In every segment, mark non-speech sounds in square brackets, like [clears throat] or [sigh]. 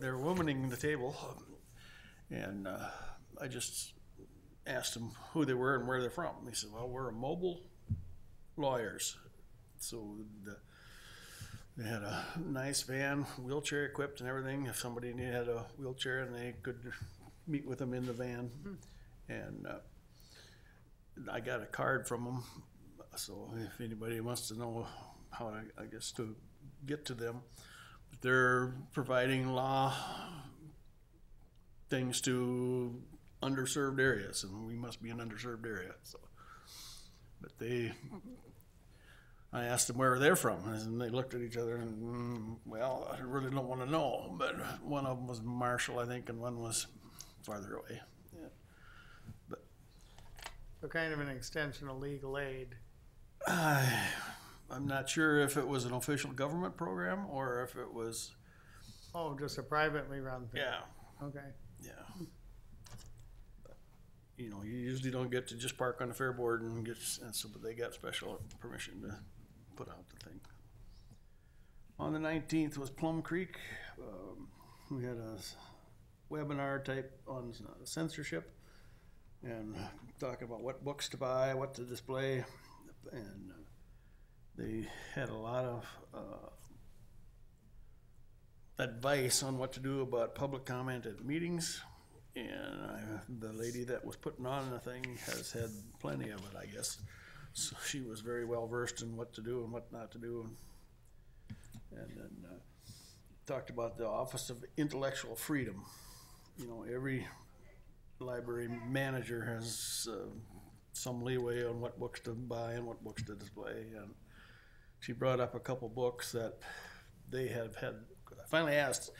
they were womaning the table, and uh, I just asked them who they were and where they're from. They said, "Well, we're mobile lawyers." So the, they had a nice van, wheelchair equipped and everything. If somebody needed had a wheelchair, and they could meet with them in the van, and uh, I got a card from them. So if anybody wants to know how I, I guess to get to them, they're providing law things to underserved areas, and we must be an underserved area. So, but they, I asked them where they're from, and they looked at each other and, mm, well, I really don't want to know. But one of them was Marshall, I think, and one was farther away. Yeah. But So kind of an extension of legal aid. [sighs] I, I'm not sure if it was an official government program or if it was, Oh, just a privately run thing? yeah, Okay. yeah. You know, you usually don't get to just park on the fair board and get, and so, but they got special permission to put out the thing. On the nineteenth was Plum Creek. Um, we had a s- webinar type on censorship and talking about what books to buy, what to display. And uh, they had a lot of, uh, advice on what to do about public comment at meetings. And I, the lady that was putting on the thing has had plenty of it, I guess. So she was very well versed in what to do and what not to do. And then, uh, talked about the Office of Intellectual Freedom. You know, every library manager has, uh, some leeway on what books to buy and what books to display. And she brought up a couple books that they have had. I finally asked,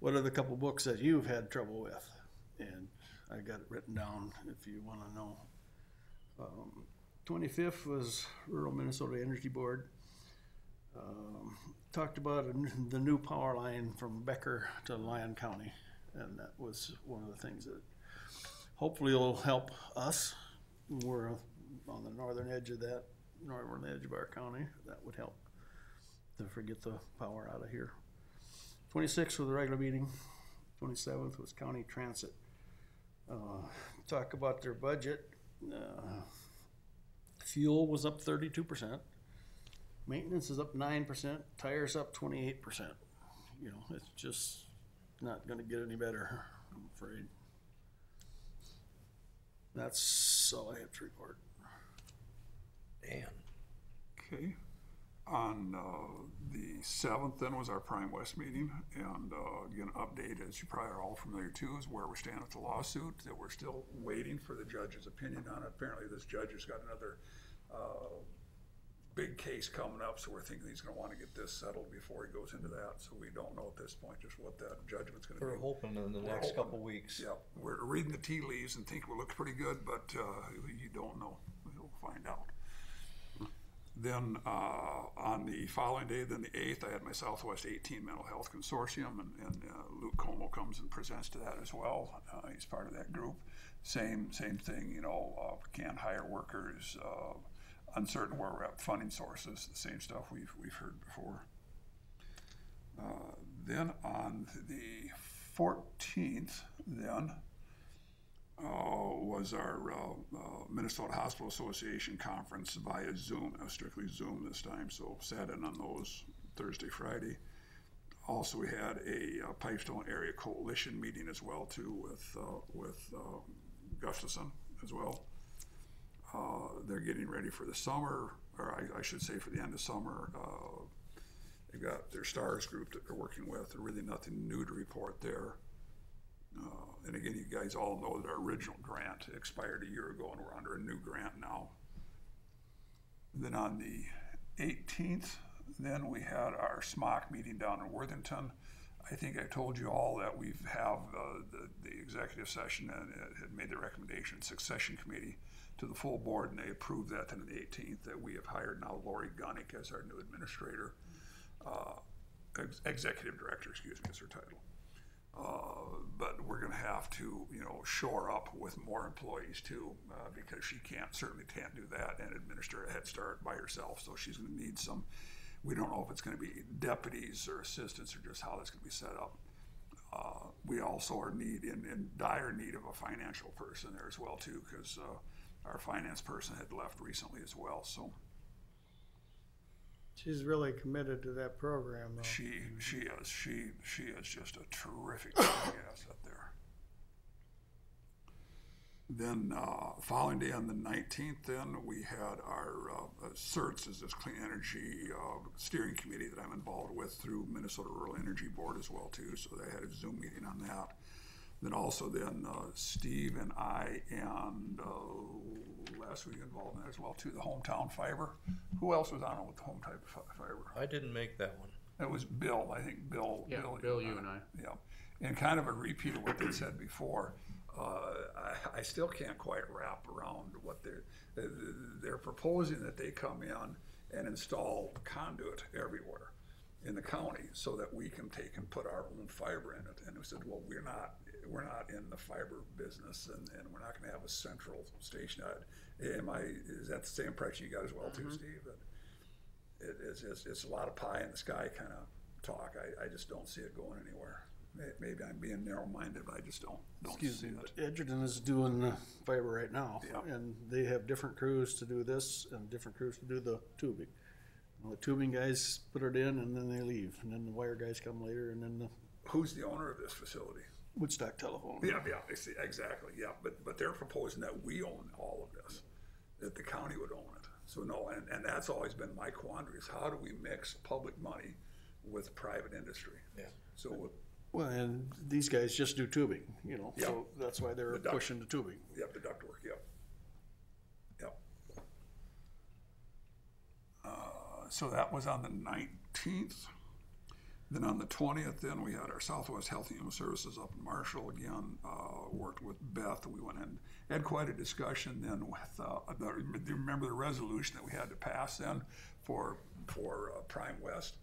"What are the couple books that you've had trouble with?" And I got it written down if you want to know. Um, 25th was Rural Minnesota Energy Board. Um, talked about a the new power line from Becker to Lyon County, and that was one of the things that hopefully will help us. We're on the northern edge of that, northern edge of our county. That would help to forget the power out of here. Twenty-sixth was the regular meeting. Twenty-seventh was county transit. Uh, Talk about their budget. Uh, Fuel was up thirty-two percent. Maintenance is up nine percent. Tires up twenty-eight percent. You know, it's just not gonna get any better, I'm afraid. That's all I have to report. Dan. Okay. On uh, the seventh, then was our Prime West meeting, and uh, again, update, as you probably are all familiar too, is where we stand with the lawsuit, that we're still waiting for the judge's opinion on it. Apparently, this judge has got another uh, big case coming up, so we're thinking he's gonna wanna get this settled before he goes into that, so we don't know at this point just what that judgment's gonna be. We're hoping in the We're next hoping. couple weeks. Yeah, we're reading the tea leaves and think it look pretty good, but uh, you don't know. We'll find out. Then uh, on the following day, then the 8th, I had my Southwest 18 Mental Health Consortium, and, and uh, Luke Como comes and presents to that as well. Uh, he's part of that group. Same same thing, you know, uh, can't hire workers, uh, uncertain where we're at, funding sources, the same stuff we've, we've heard before. Uh, then on the 14th, then was our uh, uh, Minnesota Hospital Association conference via Zoom. It was strictly Zoom this time, so sat in on those Thursday, Friday. Also, we had a uh, Pipestone Area Coalition meeting as well too with uh, with uh, Gustafson as well. Uh, they're getting ready for the summer, or I, I should say for the end of summer. Uh, they've got their STARS group that they're working with. There's Really nothing new to report there. Uh, and again, you guys all know that our original grant expired a year ago and we're under a new grant now. Then on the 18th, then we had our SMOC meeting down in Worthington. I think I told you all that we have uh, the, the executive session and it had made the recommendation succession committee to the full board and they approved that on the 18th that we have hired now Lori Gunnick as our new administrator, uh, ex- executive director, excuse me, is her title. Uh, but we're gonna have to, you know, shore up with more employees too, uh, because she can't, certainly can't do that and administer a Head Start by herself, so she's gonna need some, we don't know if it's gonna be deputies or assistants or just how that's gonna be set up. Uh, we also are need, in, in dire need of a financial person there as well too, because, uh, our finance person had left recently as well, so She's really committed to that program though. she, she is, she, she is just a terrific [coughs] asset there. Then, uh, following day on the nineteenth, then we had our, uh, uh, CERTS is this Clean Energy, uh, Steering Committee that I'm involved with through Minnesota Rural Energy Board as well too, so they had a Zoom meeting on that. Then also then, uh, Steve and I and, uh, last week involved in that as well too, the hometown fiber. Who else was on it with the home type fi- fiber? I didn't make that one. It was Bill, I think Bill. Yeah, Bill, you and I. Yeah, and kind of a repeat of what they said before. Uh, I, I still can't quite wrap around what they're, they're proposing that they come in and install conduit everywhere in the county so that we can take and put our own fiber in it. And we said, well, we're not, we're not in the fiber business and, and we're not gonna have a central station. I- Am I, is that the same impression you got as well too, mm-hmm. Steve? That it, it's, it's, it's a lot of pie in the sky kind of talk. I, I just don't see it going anywhere. Maybe I'm being narrow-minded, but I just don't, don't Excuse see me, it. but Edgerton is doing the fiber right now. Yeah. And they have different crews to do this and different crews to do the tubing. Well, The tubing guys put it in and then they leave, and then the wire guys come later, and then the Who's the owner of this facility? Woodstock telephone. Yeah, yeah, I see, exactly, yeah, but, but they're proposing that we own all of this, that the county would own it. So no, and, and that's always been my quandary, is how do we mix public money with private industry? Yeah. So, Well, and these guys just do tubing, you know, so that's why they're The duct- pushing the tubing. yep, the ductwork, yep. Yep. Uh, So that was on the nineteenth. Then on the twentieth, then we had our Southwest Health and Human Services up in Marshall again, uh, worked with Beth. We went in, had quite a discussion then with, uh, the, do you remember the resolution that we had to pass then for, for uh, Prime West?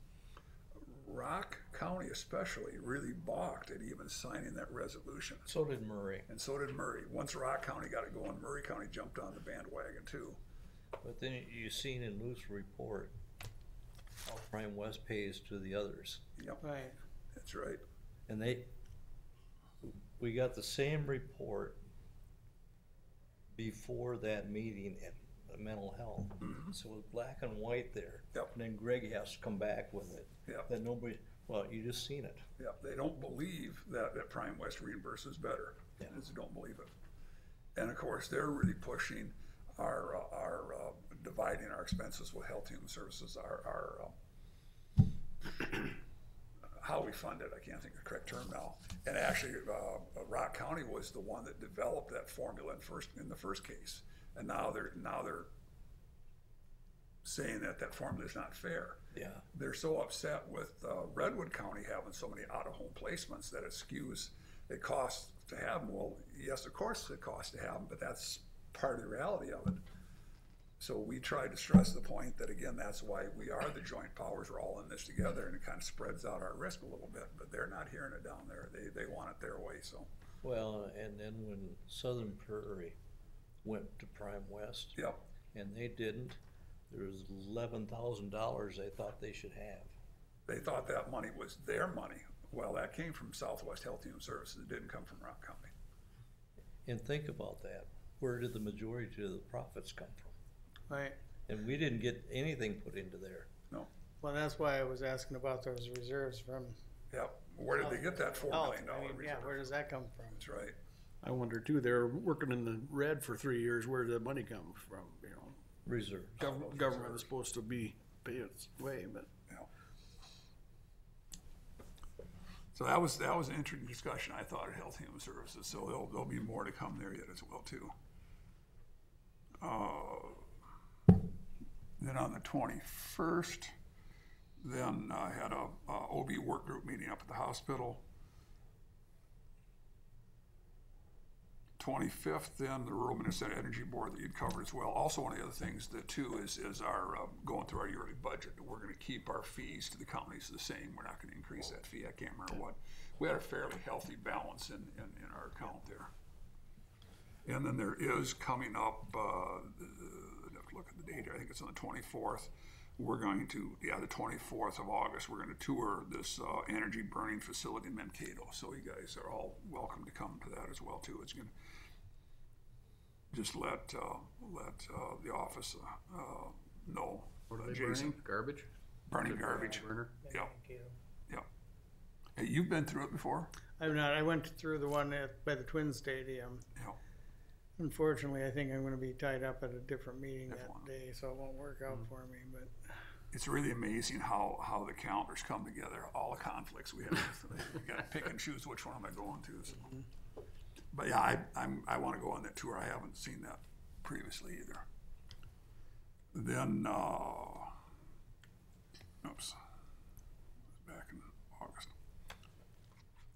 Rock County especially really balked at even signing that resolution. So did Murray. And so did Murray. Once Rock County got it going, Murray County jumped on the bandwagon too. But then you seen in Lou's report how Prime West pays to the others. Yep, Right. that's right. And they, we got the same report before that meeting at the mental health. So it was black and white there. Yep. And then Greg has to come back with it. Yep. That nobody, well, you just seen it. Yep, they don't believe that, that Prime West reimburses better. Yeah. They just don't believe it. And of course, they're really pushing our, uh, our, uh, dividing our expenses with Health and Human Services, our, our, um, how we fund it, I can't think of the correct term now. And actually, uh, Rock County was the one that developed that formula in first, in the first case. And now they're, now they're saying that that formula is not fair Yeah. they're so upset with uh, Redwood County having so many out-of-home placements that it skews, it costs to have them. Well, yes, of course it costs to have them, but that's part of the reality of it. So we tried to stress the point that, again, that's why we are the joint powers, we're all in this together, and it kind of spreads out our risk a little bit, but they're not hearing it down there. They, they want it their way, so, Well, and then when Southern Prairie went to Prime West yep, and they didn't, there was eleven thousand dollars they thought they should have. they thought that money was their money. Well, that came from Southwest Health and Human Services, it didn't come from Rock County. And think about that. Where did the majority of the profits come from? Right. And we didn't get anything put into there. No, Well, that's why I was asking about those reserves from. yep, where did they get that four health. million I dollar mean, reserve? Yeah, where does that come from? That's right. I wonder too, they're working in the red for three years, where did the money come from, you know? Reserves. Government, government is supposed to be pay its way, but Yeah. So that was, that was an interesting discussion, I thought, at Health and Human Services, so there'll, there'll be more to come there yet as well, too. Uh, Then on the twenty-first, then I had a, a OB work group meeting up at the hospital. Twenty-fifth, then the Rural Minnesota Energy Board that you'd covered as well. Also, one of the other things that too is, is our, uh, going through our yearly budget. We're gonna keep our fees to the companies the same. We're not gonna increase that fee. I can't remember what. We had a fairly healthy balance in, in, in our account there. And then there is coming up, uh, look at the date, I think it's on the twenty-fourth. we're going to, yeah, the twenty-fourth of August, we're gonna tour this, uh, energy burning facility in Mankato. So you guys are all welcome to come to that as well too. It's gonna, just let, uh, let, uh, the office, uh, uh, know. What uh, are they Jason. burning? Garbage? Burning garbage. Burner? Yeah, yeah. Hey, you've been through it before? I've not, I went through the one at, by the Twin Stadium. Yeah. Unfortunately, I think I'm gonna be tied up at a different meeting that Different one. day, so it won't work out for me, but. It's really amazing how, how the calendars come together, all the conflicts we have. [laughs] We gotta pick and choose which one am I going to, so. But yeah, I, I'm, I wanna go on that tour. I haven't seen that previously either. Then, uh, oops, back in August.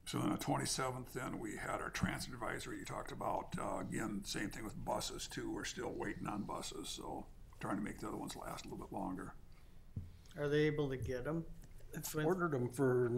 So then the twenty-seventh, then we had our transit advisory you talked about. Uh, again, same thing with buses too. We're still waiting on buses, so trying to make the other ones last a little bit longer. Are they able to get them? It's ordered them for.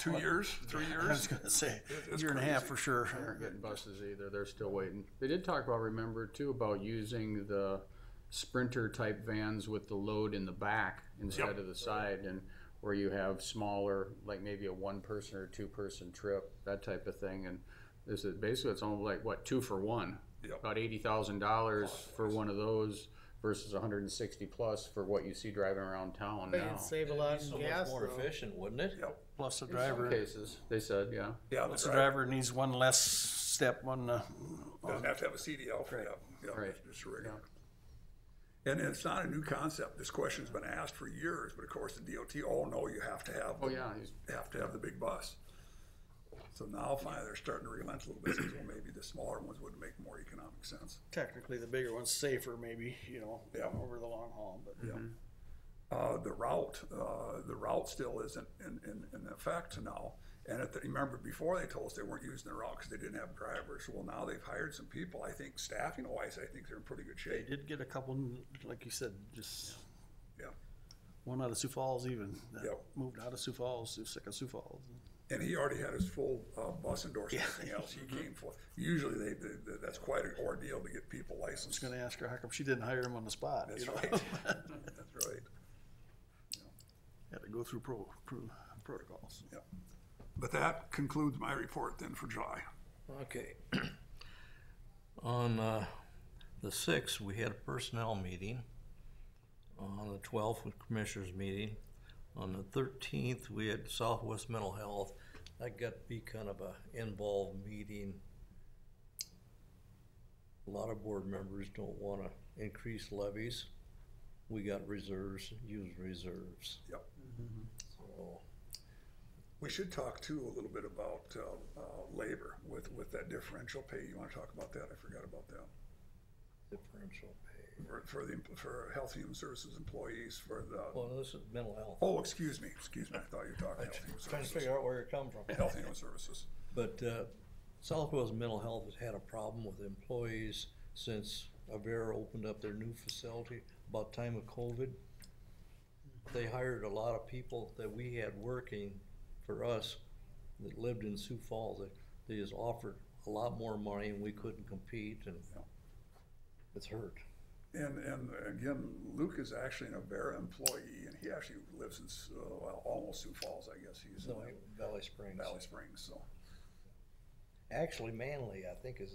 Two years, three years. I was gonna say, it's year and a half crazy. for sure. They aren't getting buses either, they're still waiting. They did talk about, remember, too, about using the Sprinter type vans with the load in the back instead Yep. of the side and where you have smaller, like maybe a one person or two person trip, that type of thing, and this is, basically, it's almost like, what, two for one? Yep. About eighty thousand dollars for one of those versus hundred and sixty plus for what you see driving around town They now. could save a lot be in so gas much more though. efficient, wouldn't it? Yep. Plus the In some driver, cases, they said, yeah. Yeah, plus the the driver driver needs one less step on the, doesn't have to have a CDL for that. Yeah, Right. just a regular. And it's not a new concept. This question's been asked for years, but of course the DOT, oh no, you have to have. Oh, the- yeah, he's- Have to have the big bus. So now finally they're starting to relent a little bit, says, well, maybe the smaller ones would make more economic sense. technically the bigger one's safer maybe, you know, Yeah. over the long haul, but. Yeah. Uh, the route, uh, the route still isn't in, in, in effect now. And at the, remember before they told us they weren't using the route because they didn't have drivers. Well, now they've hired some people. I think staffing wise, I think they're in pretty good shape. They did get a couple, like you said, just Yeah. one out of Sioux Falls even, that Yep. moved out of Sioux Falls, sick of Sioux Falls. And he already had his full uh, bus endorsement, and everything else he came for. Usually they, they, that's quite an ordeal to get people I was licensed. gonna ask her, how come she didn't hire him on the spot? That's you know? right. [laughs] That's right. Had to go through pro, pro, protocols. Yeah. But that concludes my report then for July. Okay. [clears throat] On, uh, the sixth, we had a personnel meeting. On the twelfth, a commissioners meeting. On the thirteenth, we had Southwest Mental Health. That got to be kind of a involved meeting. A lot of board members don't wanna increase levies. We got reserves, use reserves, Yep. so. We should talk too a little bit about uh, uh, labor with, with that differential pay. You want to talk about that? I forgot about that. Differential pay. For, for the, for Health Human Services employees for the, Well, this is mental health. oh, excuse me, excuse me. I thought you were talking Health Human Trying to figure out where you're coming from. Health Human Services. But uh, Southwest Mental Health has had a problem with employees since Avera opened up their new facility about time of COVID. They hired a lot of people that we had working for us that lived in Sioux Falls. They, they just offered a lot more money and we couldn't compete and it's hurt. And, and again, Luke is actually an Avera employee and he actually lives in, S- uh, well, almost Sioux Falls, I guess. He's So in Valley Springs. Valley Springs, so Actually Manly, I think is,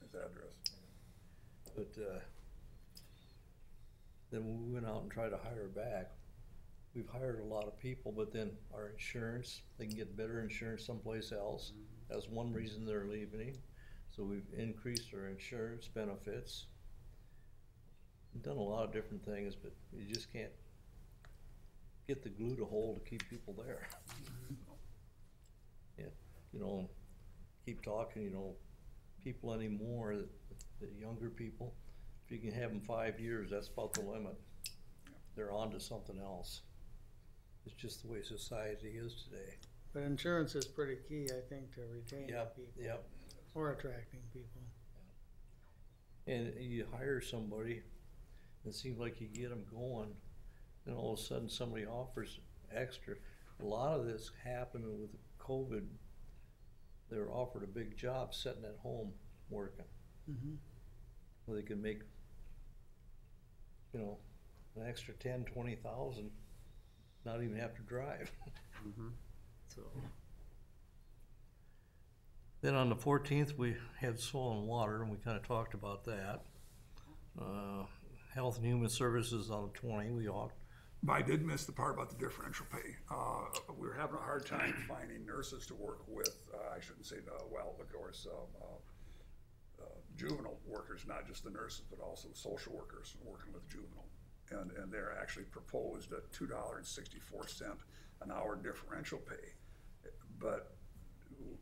his address. but uh, then we went out and tried to hire back. We've hired a lot of people, but then our insurance, they can get better insurance someplace else. Mm-hmm. That's one reason they're leaving. So we've increased our insurance benefits. We've Done a lot of different things, but you just can't get the glue to hold to keep people there. [laughs] Yeah, you know, keep talking, you know, people anymore, the, the younger people, if you can have them five years, that's about the limit. They're on to something else. It's just the way society is today. But insurance is pretty key, I think, to retaining Yep, people yep. or attracting people. And you hire somebody, it seems like you get them going, then all of a sudden somebody offers extra. A lot of this happened with COVID. They were offered a big job sitting at home working. Mhm. Where they could make, you know, an extra ten, twenty thousand, not even have to drive. Mhm. So. Then on the fourteenth, we had soil and water, and we kinda talked about that. Uh, Health and Human Services on the twenty, we all, But I did miss the part about the differential pay. Uh, we were having a hard time finding nurses to work with, uh, I shouldn't say the, well, of course, um, uh, uh, juvenile workers, not just the nurses, but also the social workers working with juvenile. And, and they're actually proposed a two dollar and sixty-four cent an hour differential pay. But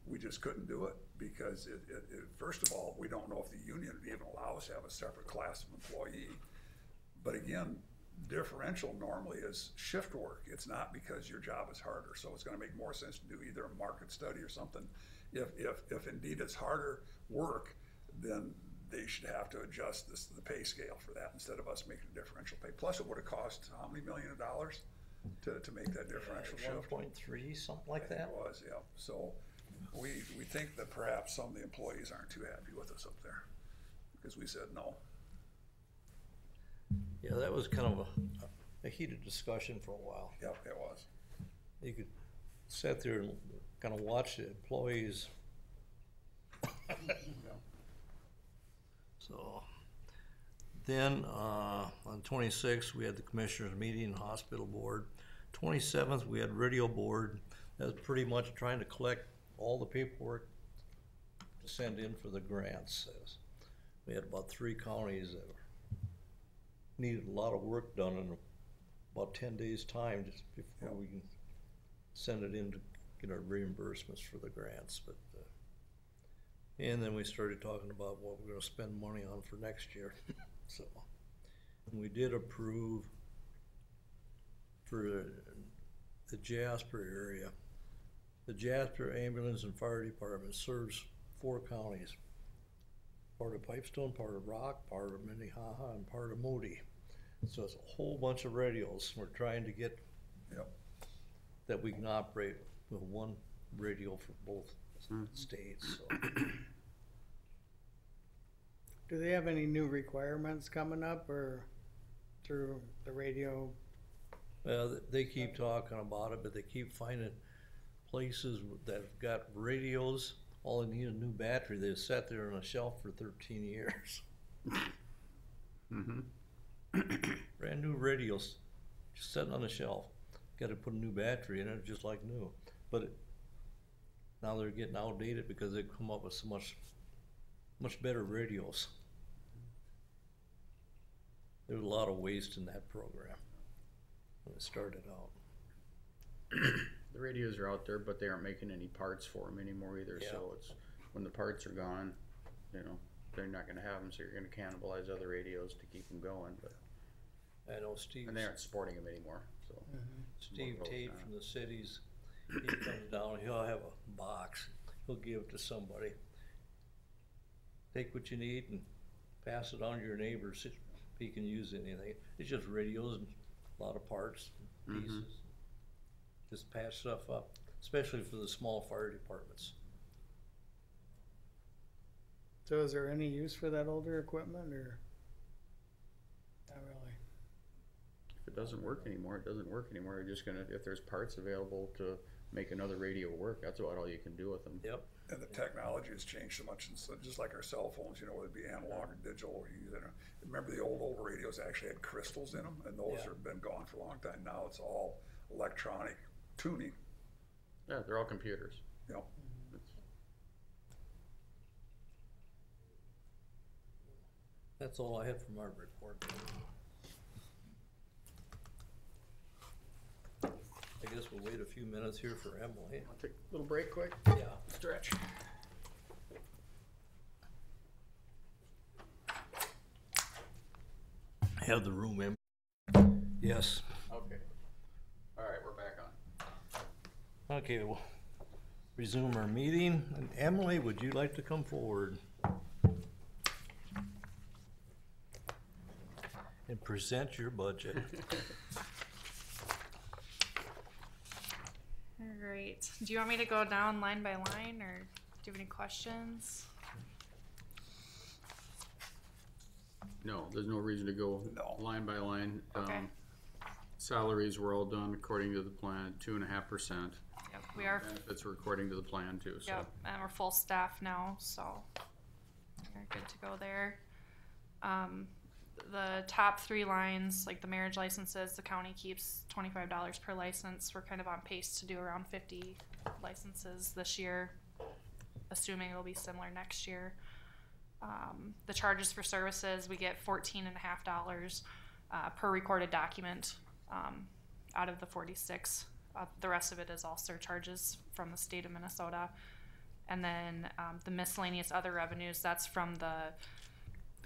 we just couldn't do it because it, it, it, first of all, we don't know if the union would even allow us to have a separate class of employee. But again, differential normally is shift work. It's not because your job is harder. So it's gonna make more sense to do either a market study or something. If, if, if indeed it's harder work, then they should have to adjust this, the pay scale for that instead of us making a differential pay. Plus it would have cost how many million of dollars to, to make that differential one shift? point three, something like that. It was, yeah. So we, we think that perhaps some of the employees aren't too happy with us up there because we said no. Yeah, that was kind of a, a heated discussion for a while. Yep, it was. You could sit there and kind of watch the employees. [laughs] So, then, uh, on twenty-sixth, we had the commissioners meeting, and hospital board. Twenty-seventh, we had radio board, that was pretty much trying to collect all the paperwork to send in for the grants. We had about three counties that needed a lot of work done in about ten days' time just before we can send it in to get our reimbursements for the grants, but, and then we started talking about what we're gonna spend money on for next year, [laughs] so. And we did approve for the Jasper area. The Jasper Ambulance and Fire Department serves four counties. Part of Pipestone, part of Rock, part of Minnehaha, and part of Moody. So it's a whole bunch of radios. We're trying to get Yep. that we can operate with one radio for both states, so. [clears throat] Do they have any new requirements coming up or through the radio? Well, th- they keep talking about it, but they keep finding places that have got radios, all they need a new battery, they've sat there on a shelf for thirteen years. [laughs] Mhm. [coughs] Brand new radios, just sitting on a shelf, gotta put a new battery in it, just like new, but it, now they're getting outdated because they've come up with so much, much better radios. There was a lot of waste in that program when it started out. [clears throat] The radios are out there, but they aren't making any parts for them anymore either, so it's, when the parts are gone, you know, they're not gonna have them, so you're gonna cannibalize other radios to keep them going, but, I know Steve, and they aren't sporting them anymore, so. Mm-hmm. Steve Tate uh, from the cities, he comes down, he'll have a box, he'll give it to somebody. Take what you need and pass it on to your neighbors, if he can use anything, it's just radios and a lot of parts, and Mhm. pieces. Just patch stuff up, especially for the small fire departments. So is there any use for that older equipment or? Not really. If it doesn't work anymore, it doesn't work anymore, you're just gonna, if there's parts available to make another radio work, that's about all you can do with them. Yep, And the technology has changed so much, and so just like our cell phones, you know, whether it be analog or digital, or you, you know, remember the old, old radios actually had crystals in them, and those Yeah. have been gone for a long time. Now it's all electronic tuning, Yeah, they're all computers. you know. that's all I had from our report. I guess we'll wait a few minutes here for Emily. I'll take a little break quick. Yeah. Stretch. Have the room in. Yes. Okay. All right, we're back on. Okay, we'll resume our meeting. And Emily, would you like to come forward? And present your budget. [laughs] Alright, do you want me to go down line by line, or do you have any questions? No, there's no reason to go No. line by line. Okay. Um, Salaries were all done according to the plan, two and a half percent. Yep, we are, Benefits were according to the plan too, so. yep, and we're full staff now, so we're good to go there. Um, the top three lines, like the marriage licenses, the county keeps twenty-five dollars per license. We're kind of on pace to do around fifty licenses this year, assuming it'll be similar next year. Um, the charges for services, we get fourteen and a half dollars uh, per recorded document um, out of the forty-six. Uh, the rest of it is all surcharges from the state of Minnesota. And then um, the miscellaneous other revenues, that's from the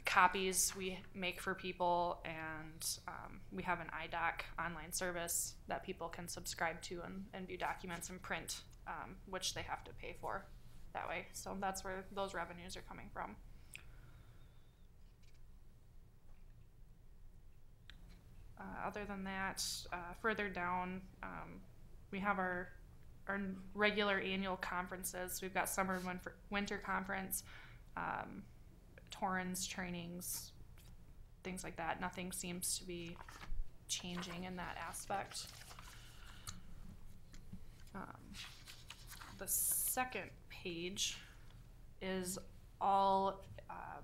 copies we make for people, and um, we have an IDOC online service that people can subscribe to and, and view documents and print, um, which they have to pay for that way. So that's where those revenues are coming from. Uh, other than that, uh, further down, um, we have our our regular annual conferences. We've got summer and winter, winter conference, um, Torrens trainings, things like that. Nothing seems to be changing in that aspect. Um, the second page is all uh,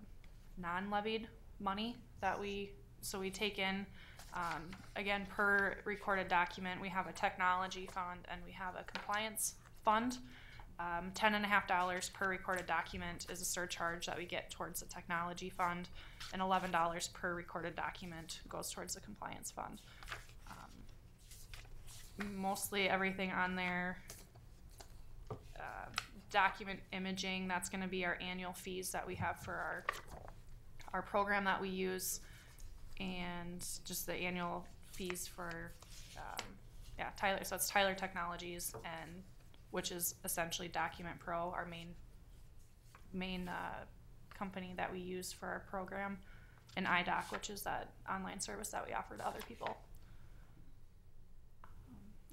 non-levied money that we so we take in um, again per recorded document we have a technology fund and we have a compliance fund um, ten and a half dollars per recorded document is a surcharge that we get towards the technology fund and eleven dollars per recorded document goes towards the compliance fund. Um, mostly everything on there uh, document imaging that's going to be our annual fees that we have for our our program that we use and just the annual fees for um, yeah Tyler so it's Tyler Technologies and which is essentially Document Pro our main main uh, company that we use for our program and iDoc which is that online service that we offer to other people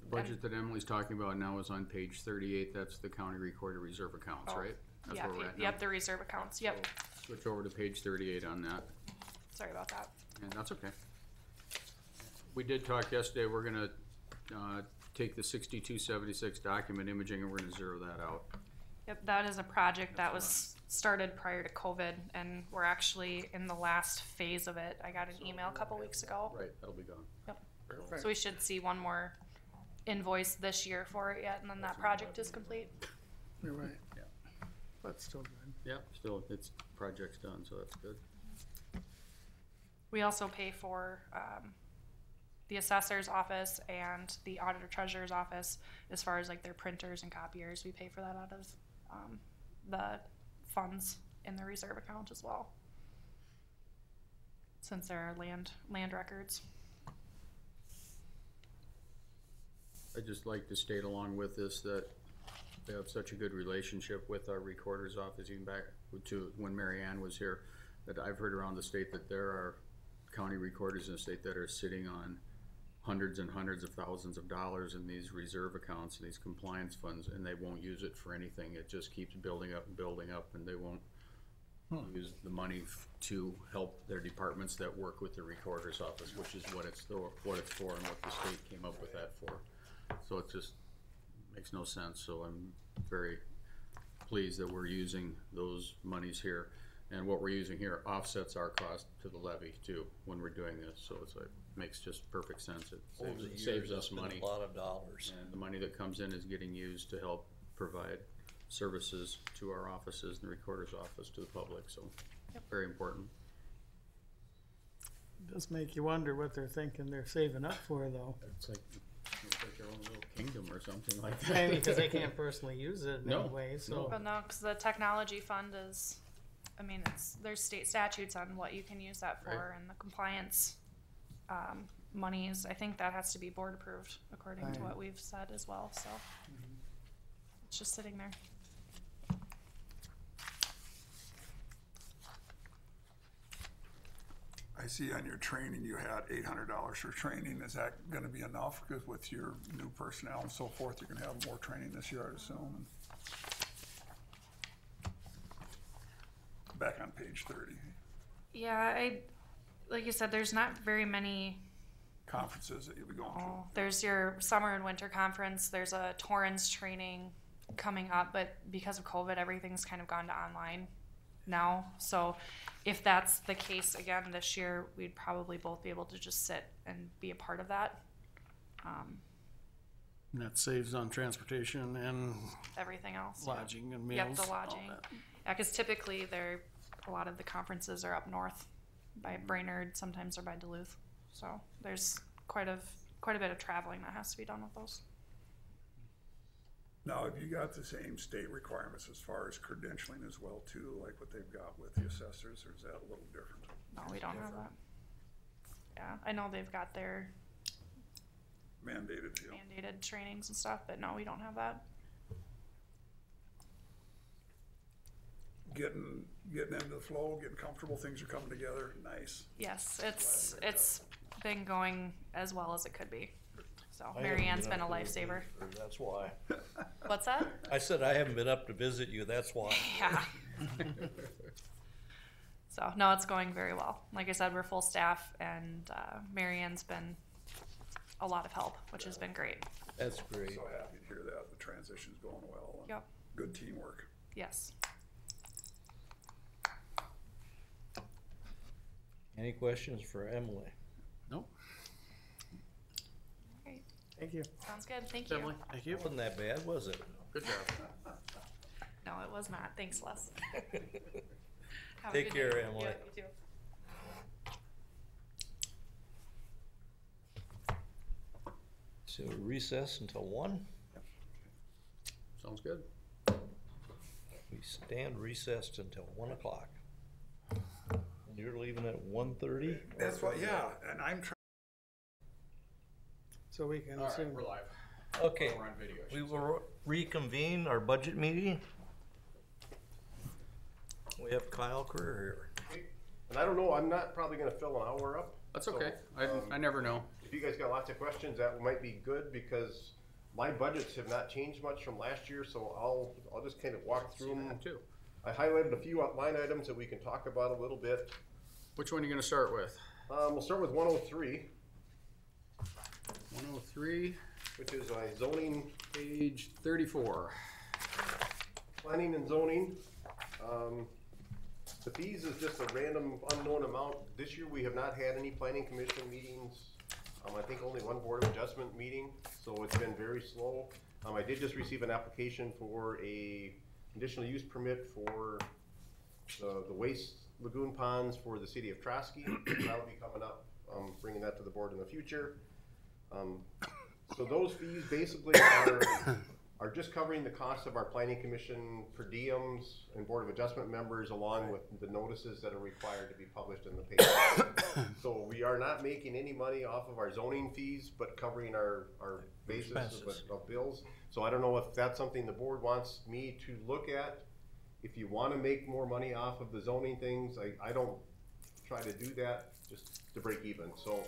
The budget that Emily's talking about now is on page thirty-eight, that's the county recorded reserve accounts, Oh, right? That's yeah where we're at now. yep the reserve accounts yep Switch over to page thirty-eight on that, sorry about that and that's okay. We did talk yesterday, we're gonna, uh, take the sixty-two seventy-six document imaging and we're gonna zero that out. Yep, that is a project that was started prior to COVID, and we're actually in the last phase of it. I got an email a couple weeks ago, Right, that'll be gone. so we should see one more invoice this year for it yet, and then that project is complete. You're right. Yeah. That's still good. Yeah, still, it's, project's done, so that's good. We also pay for um, the assessor's office and the auditor treasurer's office as far as like their printers and copiers. We pay for that out of um, the funds in the reserve account as well, since there are land land records. I'd just like to state along with this that we have such a good relationship with our recorder's office, even back to when Mary Ann was here, that I've heard around the state that there are county recorders in the state that are sitting on hundreds and hundreds of thousands of dollars in these reserve accounts and these compliance funds, and they won't use it for anything. It just keeps building up and building up, and they won't use the money f- to help their departments that work with the recorder's office, which is what it's, for- what it's for and what the state came up with that for. So it just makes no sense, so I'm very pleased that we're using those monies here. And what we're using here offsets our cost to the levy too, when we're doing this, so it's like, makes just perfect sense. It Over saves, the it years, saves it's us been money. A lot of dollars. And the money that comes in is getting used to help provide services to our offices and the recorder's office to the public, so very important. Does make you wonder what they're thinking they're saving up for though. It's like, it's like their own little kingdom or something like that. I mean, because they [laughs] can't personally use it in No, any way, so. But no, because the technology fund is, I mean, it's there's state statutes on what you can use that for, Right. and the compliance um, monies. I think that has to be board approved according to Right. what we've said as well. So it's just sitting there. I see on your training, you had eight hundred dollars for training. Is that gonna be enough? Because with your new personnel and so forth, you're gonna have more training this year, I assume. Back on page thirty. Yeah, I like you said, there's not very many Conferences that you'll be going to. Oh, there's your summer and winter conference. There's a Torrens training coming up, but because of COVID, everything's kind of gone to online now. So if that's the case again this year, we'd probably both be able to just sit and be a part of that. Um, And that saves on transportation and everything else. yeah. lodging and meals. Yep, the all lodging. that. Yeah, because typically they're, a lot of the conferences are up north by Brainerd, sometimes they're by Duluth. So there's quite a, quite a bit of traveling that has to be done with those. Now, have you got the same state requirements as far as credentialing as well too, like what they've got with the assessors, or is that a little different? No, we don't have that. Yeah, I know they've got their Mandated, you mandated trainings and stuff, but no, we don't have that. Getting, getting into the flow, getting comfortable, things are coming together, nice. Yes, it's, it's been going as well as it could be. So I Mary haven't Ann's been a up to visit lifesaver. you, That's why. [laughs] What's that? I said I haven't been up to visit you, that's why. [laughs] Yeah. [laughs] So, no, it's going very well. Like I said, we're full staff and, uh, Mary Ann's been a lot of help, which has been great. That's great. So happy to hear that, the transition's going well. and Yep, Good teamwork. yes. Any questions for Emily? Nope, Great. Thank you. Sounds good. Thank you. Emily, thank you. Wasn't that bad, was it? good job. [laughs] No, it was not. Thanks, Les. [laughs] Have a Take good care, night. Emily. Yeah, you too. So recess until one, Sounds good. we stand recessed until one o'clock. And you're leaving at one thirty? That's what, yeah, and I'm trying. So we can All right, assume, we're live. Okay, We're on video. I we should say. will reconvene our budget meeting. We have Kyle Career here. And I don't know, I'm not probably gonna fill an hour up. That's so, okay. I, um, I never know. If you guys got lots of questions, that might be good because my budgets have not changed much from last year, so I'll, I'll just kind of walk through them. too. I highlighted a few line items that we can talk about a little bit. Which one are you gonna start with? Um, we'll start with 103, 103, which is my zoning, page thirty-four. planning and zoning. Um, the fees is just a random unknown amount. This year, we have not had any planning commission meetings. Um, I think only one board of adjustment meeting, so it's been very slow. Um, I did just receive an application for a conditional use permit for the, the waste lagoon ponds for the city of Trosky. [coughs] That'll be coming up, um, bringing that to the board in the future. Um, so those fees basically are, are just covering the cost of our planning commission per diems and board of adjustment members along with the notices that are required to be published in the paper. [coughs] So we are not making any money off of our zoning fees, but covering our, our basis of, Expenses. of bills. So I don't know if that's something the board wants me to look at. If you wanna make more money off of the zoning things, I, I don't try to do that, just to break even, so.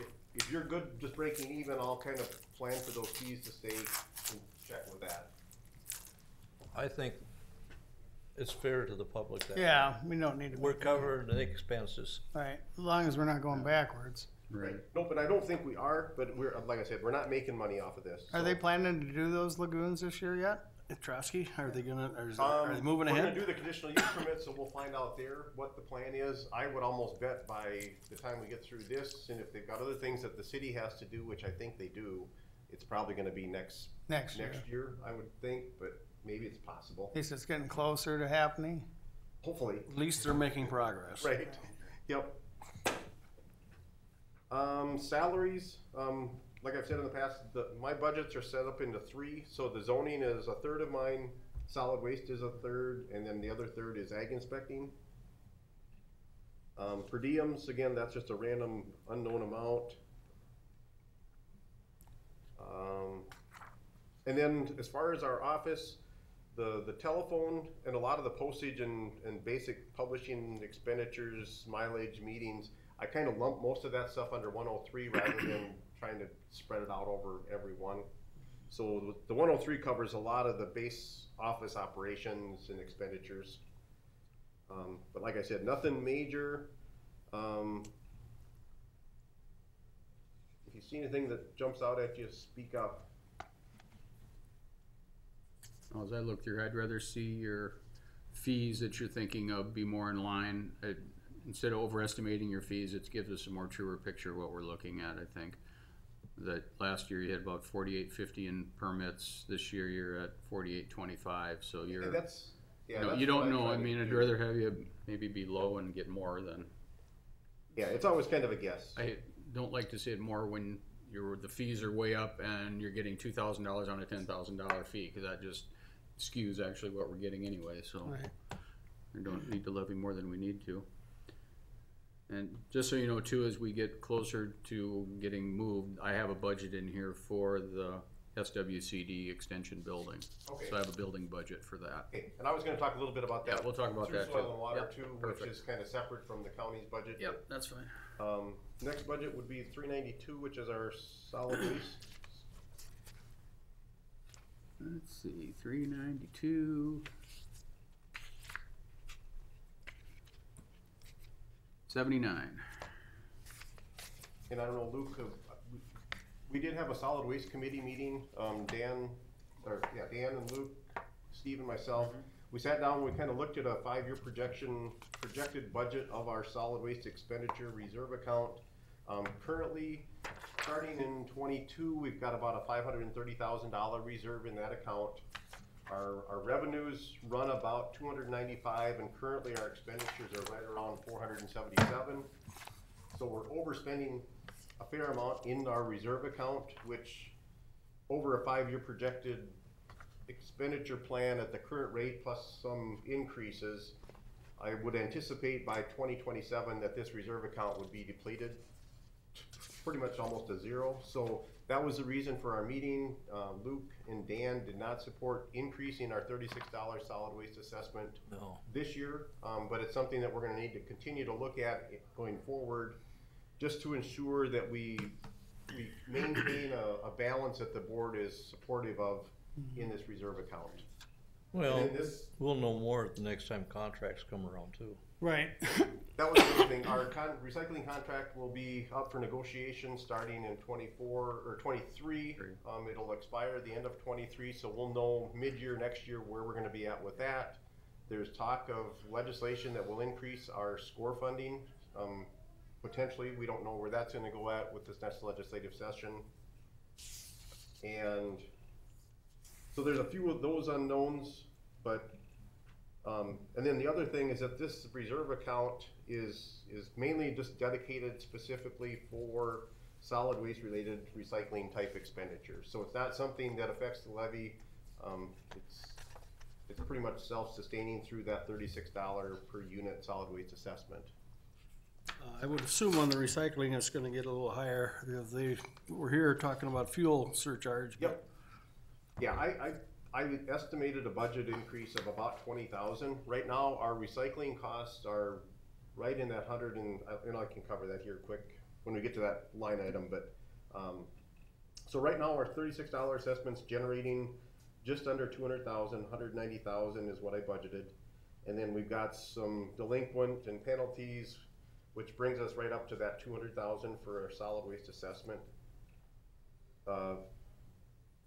If, if you're good just breaking even, I'll kind of plan for those fees to stay check with that. I think it's fair to the public that. yeah, we don't need to. We're covering the expenses. Right, as long as we're not going backwards. Right. No, but I don't think we are, but we're, like I said, we're not making money off of this. Are so- they planning to do those lagoons this year yet? At Trosky, are they gonna, are, is- Um, are they moving ahead? We're gonna do the conditional use permit, so we'll find out there what the plan is. I would almost bet by the time we get through this, and if they've got other things that the city has to do, which I think they do, it's probably gonna be next, Next year. next year, I would think, but maybe it's possible. At least it's getting closer to happening. Hopefully. At least they're making progress. [laughs] Right, yep. Um, salaries, um, like I've said in the past, the, my budgets are set up into three, so the zoning is a third of mine, solid waste is a third, and then the other third is ag inspecting. Um, per diems, again, that's just a random unknown amount. Um, and then as far as our office, the, the telephone and a lot of the postage and, and basic publishing expenditures, mileage, meetings, I kind of lump most of that stuff under one oh three rather than trying to spread it out over every one. So the one oh three covers a lot of the base office operations and expenditures. Um, but like I said, nothing major. Um, if you see anything that jumps out at you, speak up. Well, As I look through, I'd rather see your fees that you're thinking of be more in line. Uh, Instead of overestimating your fees, it gives us a more truer picture of what we're looking at, I think. That last year you had about forty-eight fifty in permits, this year you're at forty-eight twenty-five, so you're, And that's, yeah. that's you what don't know, I mean, I'd do. rather have you maybe be low and get more than, Yeah, it's always kind of a guess. I don't like to see it more when your, the fees are way up and you're getting two thousand dollars on a ten thousand dollar fee, cause that just skews actually what we're getting anyway, so. Right. We don't need to levy more than we need to. And just so you know too, as we get closer to getting moved, I have a budget in here for the SWCD extension building. Okay. So I have a building budget for that. Okay, and I was gonna talk a little bit about that. Yeah, we'll talk about through that, Soil too. and water Yep, too, which perfect. is kinda separate from the county's budget. Yep, that's fine. Um, next budget would be three ninety-two, which is our solid [clears throat] waste. Let's see, three ninety-two. Seventy-nine. And I don't know, Luke, we- did have a solid waste committee meeting, um, Dan, or, yeah, Dan and Luke, Steve and myself. We sat down, and we kinda looked at a five-year projection, projected budget of our solid waste expenditure reserve account. Um, currently, starting in twenty-two, we've got about a five hundred and thirty thousand dollar reserve in that account. Our, our revenues run about two hundred and ninety-five, and currently our expenditures are right around four hundred and seventy-seven. So we're overspending a fair amount in our reserve account, which over a five-year projected expenditure plan at the current rate plus some increases, I would anticipate by twenty twenty-seven that this reserve account would be depleted pretty much almost to zero. So that was the reason for our meeting. Uh, Luke and Dan did not support increasing our thirty-six dollar solid waste assessment No. this year, um, but it's something that we're gonna need to continue to look at going forward, just to ensure that we, we maintain a, a balance that the board is supportive of in this reserve account. Well, And then this, we'll know more the next time contracts come around too. Right. [laughs] that was the other thing, our con, recycling contract will be up for negotiation starting in twenty-four, or twenty-three. Um, it'll expire at the end of twenty-three, so we'll know mid-year next year where we're gonna be at with that. There's talk of legislation that will increase our score funding, um, potentially, we don't know where that's gonna go at with this next legislative session. And, so there's a few of those unknowns, but um, and then the other thing is that this reserve account is, is mainly just dedicated specifically for solid waste related recycling type expenditures. So it's not something that affects the levy. Um, it's, it's pretty much self-sustaining through that thirty-six dollar per unit solid waste assessment. Uh, I would assume on the recycling, it's gonna get a little higher. They, we're here talking about fuel surcharge. Yep. Yeah, I, I, I estimated a budget increase of about twenty thousand. Right now, our recycling costs are right in that hundred and, and I can cover that here quick when we get to that line item, but, um, so right now, our thirty-six dollar assessment's generating just under two hundred thousand, hundred ninety thousand is what I budgeted. And then we've got some delinquent and penalties, which brings us right up to that two hundred thousand for our solid waste assessment. Uh,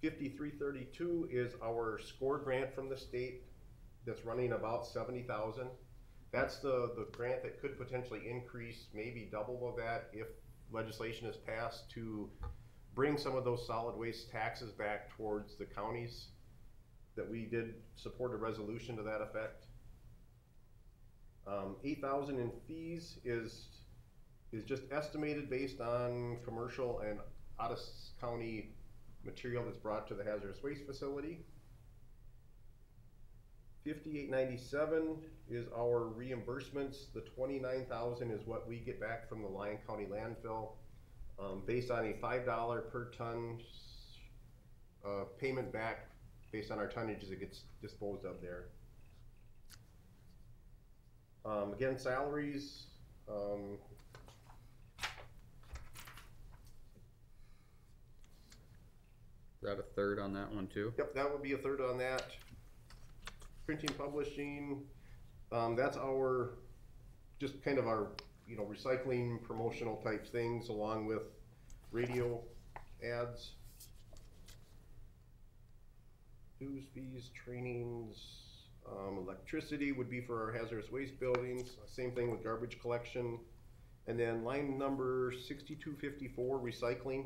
fifty-three thirty-two is our score grant from the state that's running about seventy thousand. That's the, the grant that could potentially increase, maybe double of that if legislation is passed to bring some of those solid waste taxes back towards the counties. That we did support a resolution to that effect. Um, eight thousand in fees is, is just estimated based on commercial and out-of-county material that's brought to the hazardous waste facility. Fifty-eight ninety-seven is our reimbursements, the twenty-nine thousand is what we get back from the Lyon County landfill. Um, based on a five dollar per ton, uh, payment back based on our tonnage it gets disposed of there. Um, again, salaries, um, Is that a third on that one too? Yep, that would be a third on that. Printing, publishing, um, that's our, just kind of our you know, recycling promotional type things along with radio ads. Dues, fees, trainings, um, electricity would be for our hazardous waste buildings, same thing with garbage collection. And then line number sixty-two fifty-four, recycling,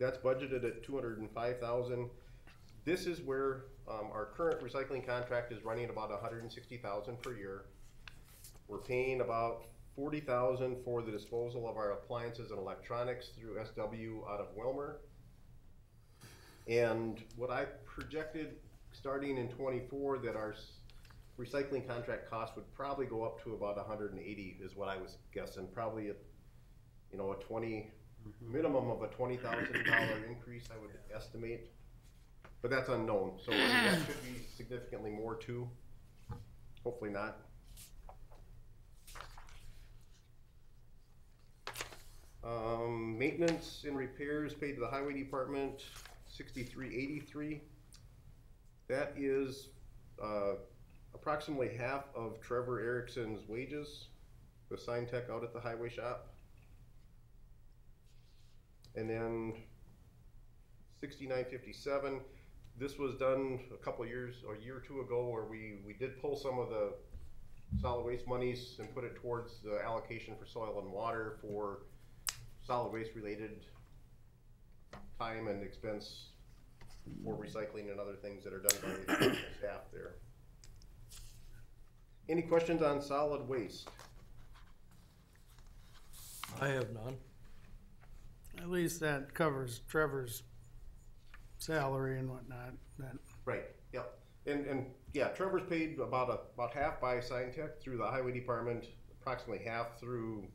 that's budgeted at two hundred and five thousand. This is where, um, our current recycling contract is running about hundred and sixty thousand per year. We're paying about forty thousand for the disposal of our appliances and electronics through SW out of Willmar. And what I projected, starting in twenty-four, that our recycling contract cost would probably go up to about hundred and eighty is what I was guessing, probably at, you know, a twenty, minimum of a twenty thousand dollar [coughs] increase, I would estimate. But that's unknown, so that [coughs] should be significantly more too. Hopefully not. Um, maintenance and repairs paid to the highway department, sixty-three eighty-three. That is, uh, approximately half of Trevor Erickson's wages, the sign tech out at the highway shop. And then sixty-nine fifty-seven, this was done a couple years, or a year or two ago, where we, we did pull some of the solid waste monies and put it towards the allocation for soil and water for solid waste related time and expense for recycling and other things that are done by the staff there. Any questions on solid waste? I have none. At least that covers Trevor's salary and whatnot, that, Right, yep. And, and, yeah, Trevor's paid about a, about half by Sign Tech through the highway department, approximately half through,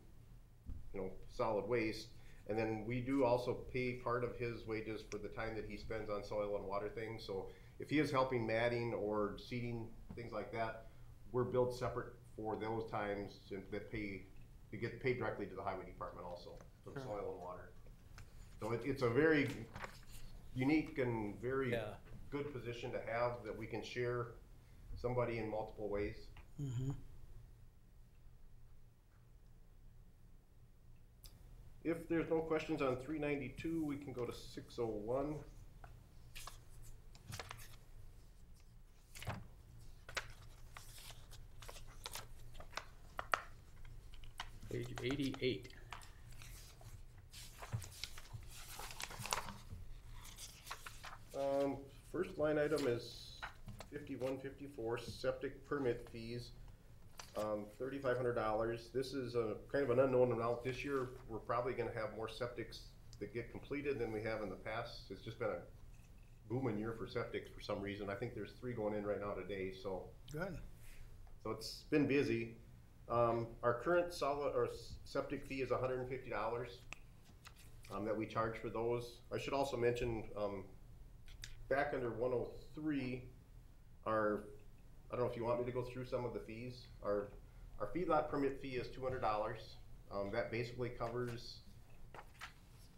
you know, solid waste. And then we do also pay part of his wages for the time that he spends on soil and water things. So if he is helping matting or seeding, things like that, we're billed separate for those times and that pay, to get paid directly to the highway department also, for the soil and water. So it, it's a very unique and very Yeah. good position to have that we can share somebody in multiple ways. Mm-hmm. If there's no questions on three ninety-two, we can go to six oh one. Page eighty-eight. Um, first line item is fifty-one fifty-four, septic permit fees, um, thirty-five hundred dollars. This is a kind of an unknown amount. This year, we're probably gonna have more septics that get completed than we have in the past. It's just been a booming year for septics for some reason. I think there's three going in right now today, so. good. So it's been busy. Um, our current solid, or septic fee is hundred and fifty dollars, um, that we charge for those. I should also mention, um, back under one oh three, our, I don't know if you want me to go through some of the fees. Our, our feedlot permit fee is two hundred dollars. Um, that basically covers,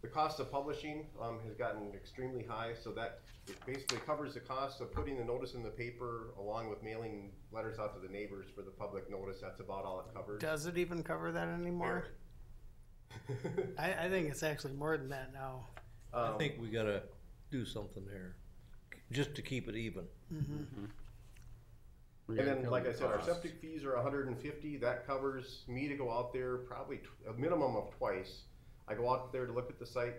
the cost of publishing, um, has gotten extremely high, so that it basically covers the cost of putting the notice in the paper along with mailing letters out to the neighbors for the public notice. That's about all it covers. Does it even cover that anymore? [laughs] I, I think it's actually more than that now. I Um, think we gotta do something there, just to keep it even. And then, like I said, our septic fees are hundred and fifty, that covers me to go out there probably tw- a minimum of twice. I go out there to look at the site,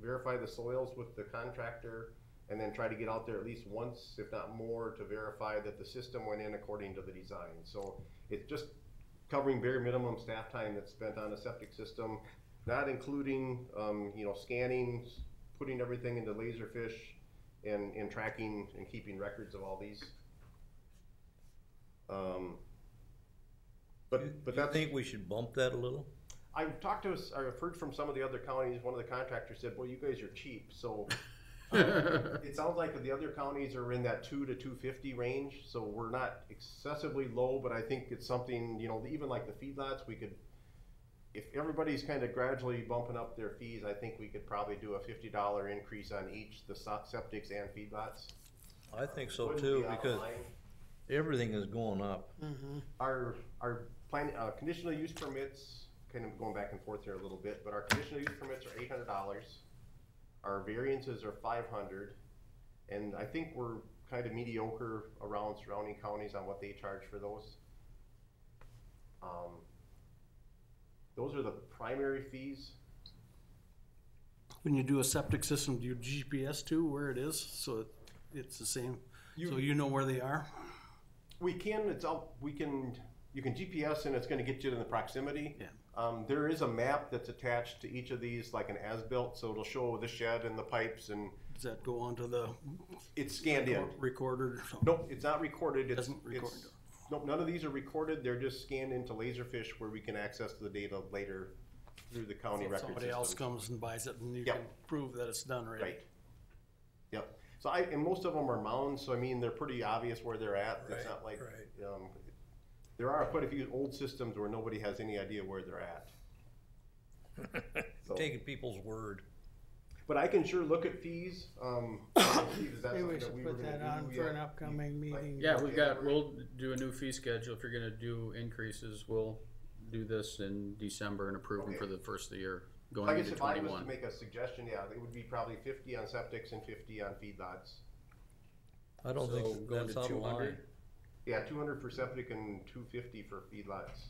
verify the soils with the contractor, and then try to get out there at least once, if not more, to verify that the system went in according to the design. So it's just covering bare minimum staff time that's spent on a septic system, not including, um, you know, scanning, putting everything into Laserfiche, and, and tracking and keeping records of all these. Um, but, but that's, think we should bump that a little? I've talked to, us- I've heard from some of the other counties, one of the contractors said, well, you guys are cheap, so. um, [laughs] It sounds like the other counties are in that two to two fifty range, so we're not excessively low, but I think it's something, you know, even like the feedlots, we could. If everybody's kind of gradually bumping up their fees, I think we could probably do a fifty dollar increase on each, the so- septics and feedlots. I think so Wouldn't too, be out of because line. everything is going up. Our, our plan, uh, conditional use permits kind of going back and forth here a little bit, but our conditional use permits are eight hundred dollars. Our variances are five hundred, and I think we're kind of mediocre around surrounding counties on what they charge for those. Um, Those are the primary fees. When you do a septic system, do you GPS to where it is, so it- it's the same, so you know where they are? We can, it's all, we can, you can GPS and it's gonna get you in the proximity. Yeah. Um, there is a map that's attached to each of these, like an as-built, so it'll show the shed and the pipes and Does that go onto the it's scanned in. recorder or something? Nope, it's not recorded, it's, Doesn't record. it's, nope, none of these are recorded, they're just scanned into Laserfiche where we can access the data later through the county So record Somebody else comes and buys it and you Yep. can prove that it's done right. Right. Yep, so I, and most of them are mounds, so I mean, they're pretty obvious where they're at, it's Right, not like, right. um, there are quite a few old systems where nobody has any idea where they're at. So- [laughs] Taking people's word. But I can sure look at fees, um, Steve, is that Maybe something we that should we were put gonna that on do? for Yeah. an upcoming meeting. Yeah, we've got, we'll do a new fee schedule. If you're gonna do increases, we'll do this in December and approve them for the first of the year, I going guess into if I was to twenty-one. make a suggestion, yeah, it would be probably fifty on septics and fifty on feedlots. I don't So think go that's to out of 200? line. Yeah, two hundred for septic and two fifty for feedlots.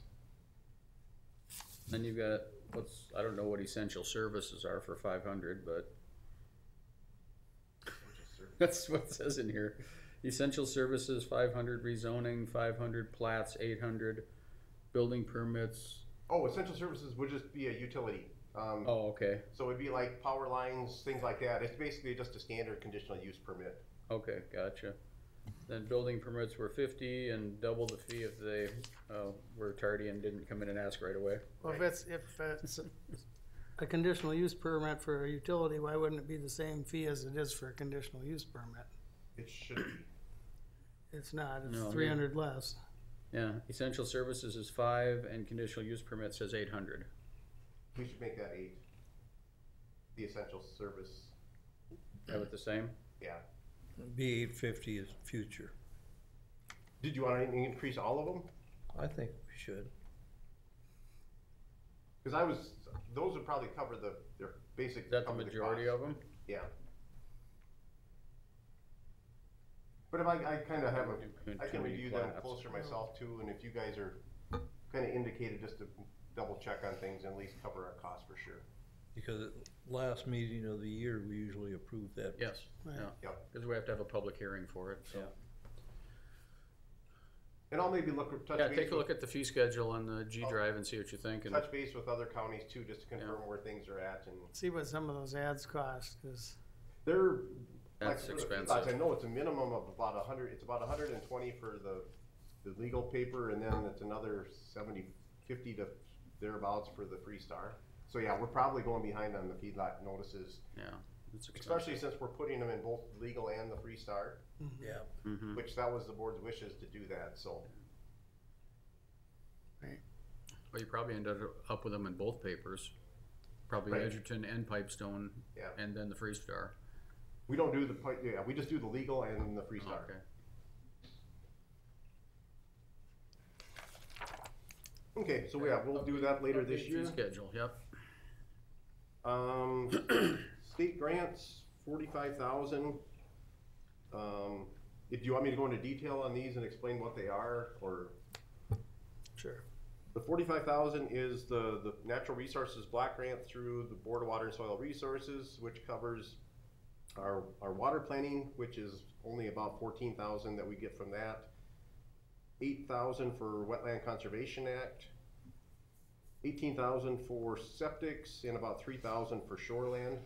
Then you've got, what's, I don't know what essential services are for five hundred, but that's what it says in here. Essential services, five hundred rezoning, five hundred plats, eight hundred building permits. Oh, essential services would just be a utility. Um, Oh, okay, so it'd be like power lines, things like that. It's basically just a standard conditional use permit. okay, gotcha. Then building permits were fifty and double the fee if they, uh, were tardy and didn't come in and ask right away. Well, if it's, if it's a conditional use permit for a utility, why wouldn't it be the same fee as it is for a conditional use permit? It should be. It's not, No, it's three hundred less. Yeah, essential services is five and conditional use permit says eight hundred. We should make that eight. The essential service, Have it the same? yeah. B eight fifty is future. Did you want to increase all of them? I think we should. Cause I was, those would probably cover the, their basic. Is that the cover majority cost. of them? Yeah. But if I, I kinda have a, I can review them collapse. closer myself too, and if you guys are kinda indicated just to double check on things and at least cover our costs for sure. Because at last meeting of the year, we usually approve that. Yes, Right. yeah, because we have to have a public hearing for it, so. Yeah. And I'll maybe look, touch Yeah, base take a with, look at the fee schedule on the G drive and see what you think and, touch base with other counties too, just to confirm where things are at and See what some of those ads cost, cause they're. like That's for expensive. I know it's a minimum of about a hundred, it's about a hundred and twenty for the, the legal paper and then it's another seventy, fifty to thereabouts for the Freestar. So yeah, we're probably going behind on the feedlot notices, yeah, it's especially since we're putting them in both legal and the Freestar, Yeah. Mhm. which that was the board's wishes to do that, so. Well, you probably ended up with them in both papers, probably Right. Edgerton and Pipestone, Yeah. and then the Freestar. We don't do the, pi- yeah, we just do the legal and the Freestar. Okay. Okay, so yeah, we'll do that later this Fee year. schedule, yep. Um, [clears throat] state grants, forty-five thousand. Um, if you want me to go into detail on these and explain what they are, or? Sure. The forty-five thousand is the, the natural resources block grant through the Board of Water and Soil Resources, which covers our, our water planning, which is only about fourteen thousand that we get from that. Eight thousand for Wetland Conservation Act. Eighteen thousand for septics and about three thousand for shoreland.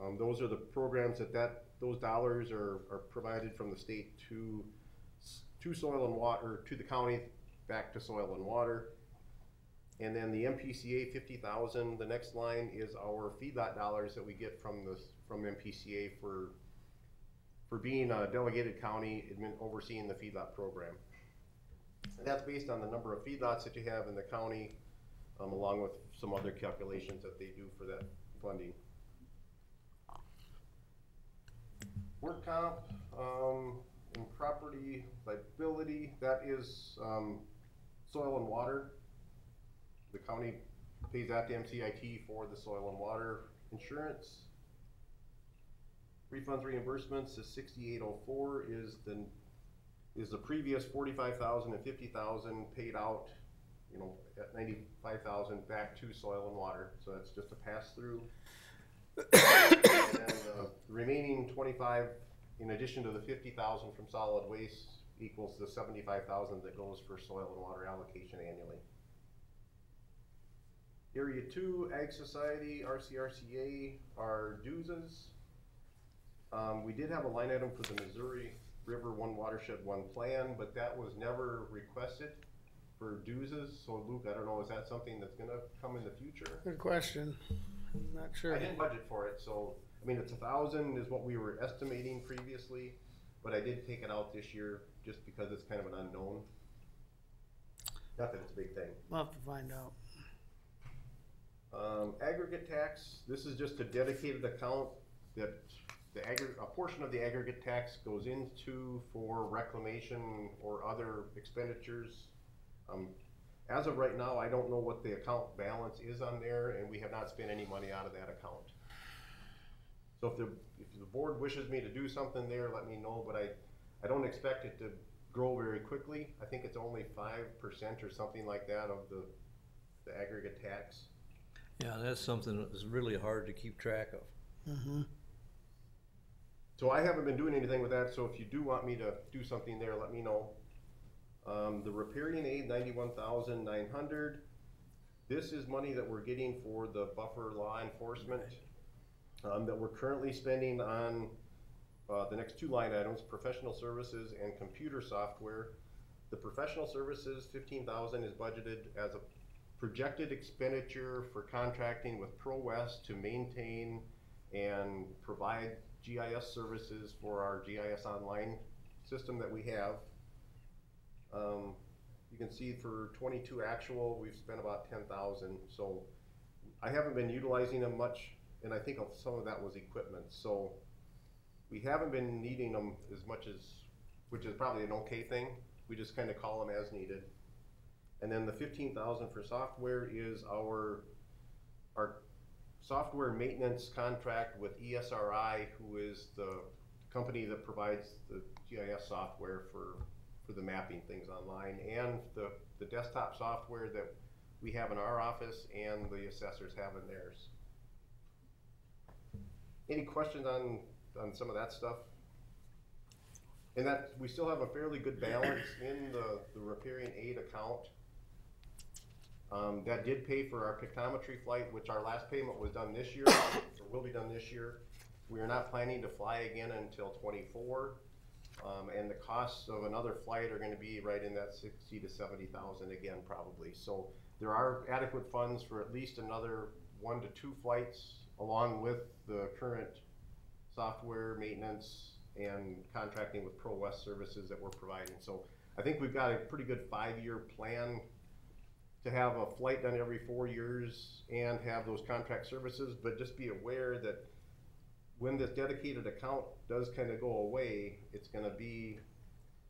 Um, those are the programs that that, those dollars are, are provided from the state to, to soil and water, to the county, back to soil and water. And then the MPCA fifty thousand, the next line is our feedlot dollars that we get from the, from MPCA for, for being a delegated county admin, overseeing the feedlot program. And that's based on the number of feedlots that you have in the county, um, along with some other calculations that they do for that funding. Work comp, um, and property liability, that is, um, soil and water. the county pays that to MCIT for the soil and water insurance. Refunds reimbursements is sixty-eight oh four is the, is the previous 45,000 and 50,000 paid out, you know, at ninety-five thousand back to soil and water, so that's just a pass-through. [coughs] And uh, the remaining twenty-five, in addition to the fifty thousand from solid waste, equals the seventy-five thousand that goes for soil and water allocation annually. Area two, Ag Society, RCRCA, are dues. Um, we did have a line item for the Missouri River One Watershed One Plan, but that was never requested for dues. So Luke, I don't know, is that something that's gonna come in the future? Good question. I'm not sure. I didn't budget for it, so, I mean, it's a thousand is what we were estimating previously, but I did take it out this year just because it's kind of an unknown. Not that it's a big thing. We'll have to find out. Um, aggregate tax, this is just a dedicated account that the aggregate, a portion of the aggregate tax goes into for reclamation or other expenditures. Um, as of right now, I don't know what the account balance is on there, and we have not spent any money out of that account. So if the, if the board wishes me to do something there, let me know, but I, I don't expect it to grow very quickly. I think it's only five percent or something like that of the, the aggregate tax. Yeah, that's something that's really hard to keep track of. Mm-hmm. So I haven't been doing anything with that, so if you do want me to do something there, let me know. Um, the riparian aid, ninety-one thousand nine hundred. This is money that we're getting for the buffer law enforcement, um, that we're currently spending on, uh, the next two line items, professional services and computer software. The professional services, fifteen thousand is budgeted as a projected expenditure for contracting with ProWest to maintain and provide GIS services for our GIS online system that we have. Um, you can see for twenty-two actual, we've spent about ten thousand, so I haven't been utilizing them much, and I think some of that was equipment, so we haven't been needing them as much as, which is probably an okay thing, we just kinda call them as needed. And then the fifteen thousand for software is our, our software maintenance contract with ESRI, who is the company that provides the GIS software for, for the mapping things online, and the, the desktop software that we have in our office and the assessors have in theirs. Any questions on, on some of that stuff? And that, we still have a fairly good balance in the, the riparian aid account. Um, that did pay for our pictometry flight, which our last payment was done this year, [coughs] or will be done this year. We are not planning to fly again until twenty-four. Um, and the costs of another flight are gonna be right in that sixty to seventy thousand again, probably. So there are adequate funds for at least another one to two flights, along with the current software maintenance and contracting with ProWest Services that we're providing. So I think we've got a pretty good five-year plan to have a flight done every four years and have those contract services, but just be aware that when this dedicated account does kind of go away, it's gonna be,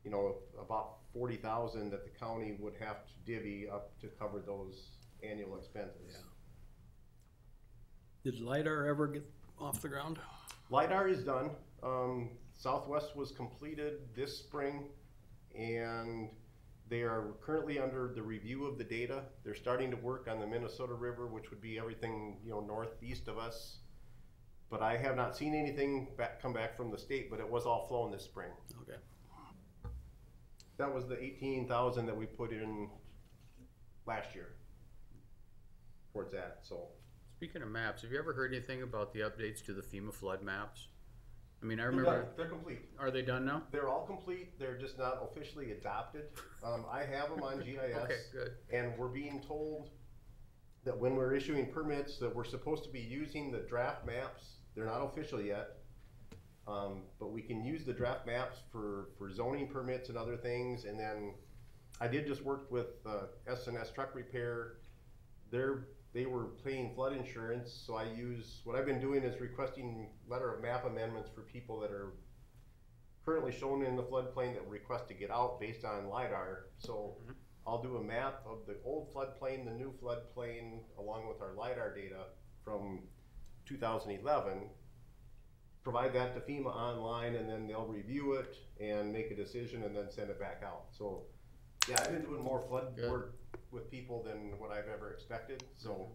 you know, about forty thousand that the county would have to divvy up to cover those annual expenses. Did LiDAR ever get off the ground? LiDAR is done. Um, Southwest was completed this spring, and they are currently under the review of the data. They're starting to work on the Minnesota River, which would be everything, you know, northeast of us. But I have not seen anything back, come back from the state, but it was all flown this spring. Okay. That was the eighteen thousand that we put in last year towards that, so. Speaking of maps, have you ever heard anything about the updates to the FEMA flood maps? I mean, I They're remember. They're complete. are they done now? They're all complete, they're just not officially adopted. Um, I have them on [laughs] GIS. Okay, good. And we're being told that when we're issuing permits, that we're supposed to be using the draft maps. They're not official yet. Um, but we can use the draft maps for, for zoning permits and other things, and then I did just work with, uh, S and S Truck Repair. They're, they were paying flood insurance, so I use, what I've been doing is requesting letter of map amendments for people that are currently shown in the floodplain that request to get out based on LiDAR. So mm-hmm. I'll do a map of the old floodplain, the new floodplain, along with our LiDAR data from two thousand eleven. Provide that to FEMA online and then they'll review it and make a decision and then send it back out. So, yeah, I've been doing more flood Good. work with people than what I've ever expected, so.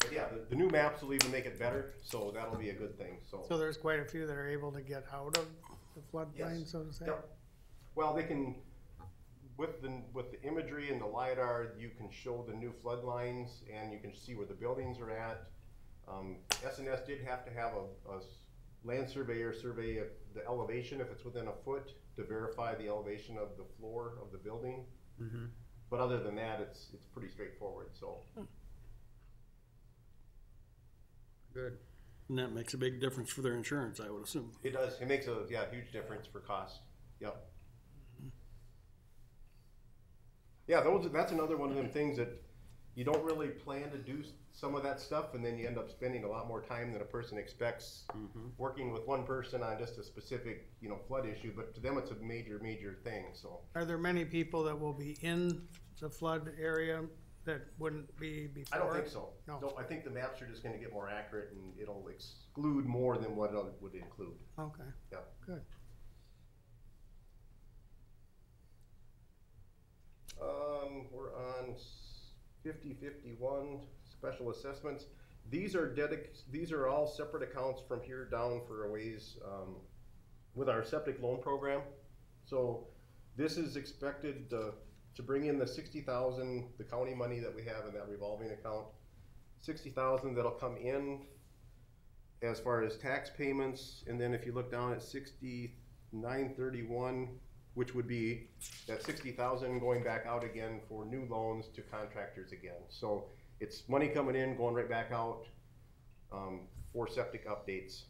But yeah, the, the new maps will even make it better, so that'll be a good thing, so. So there's quite a few that are able to get out of the floodplain, Yes. so to say? Yep. Well, they can, with the, with the imagery and the LiDAR, you can show the new flood lines and you can see where the buildings are at. Um, SNS did have to have a, a s- land surveyor survey if the elevation, if it's within a foot, to verify the elevation of the floor of the building. Mhm. But other than that, it's, it's pretty straightforward, so. Good. And that makes a big difference for their insurance, I would assume. It does, it makes a, yeah, huge difference for cost, yep. Yeah, those, that's another one of them things that you don't really plan to do s- some of that stuff, and then you end up spending a lot more time than a person expects. Working with one person on just a specific, you know, flood issue, but to them, it's a major, major thing, so. Are there many people that will be in the flood area that wouldn't be before? I don't think so. No. No, I think the maps are just gonna get more accurate and it'll exclude more than what it would include, Okay, yeah. good. Um, we're on fifty fifty-one, special assessments. These are dedic, these are all separate accounts from here down for a ways, um, with our septic loan program. So this is expected to, to bring in the sixty thousand, the county money that we have in that revolving account. Sixty thousand that'll come in as far as tax payments, and then if you look down at sixty-nine thirty-one, which would be that sixty thousand going back out again for new loans to contractors again. So it's money coming in, going right back out, um, for septic updates.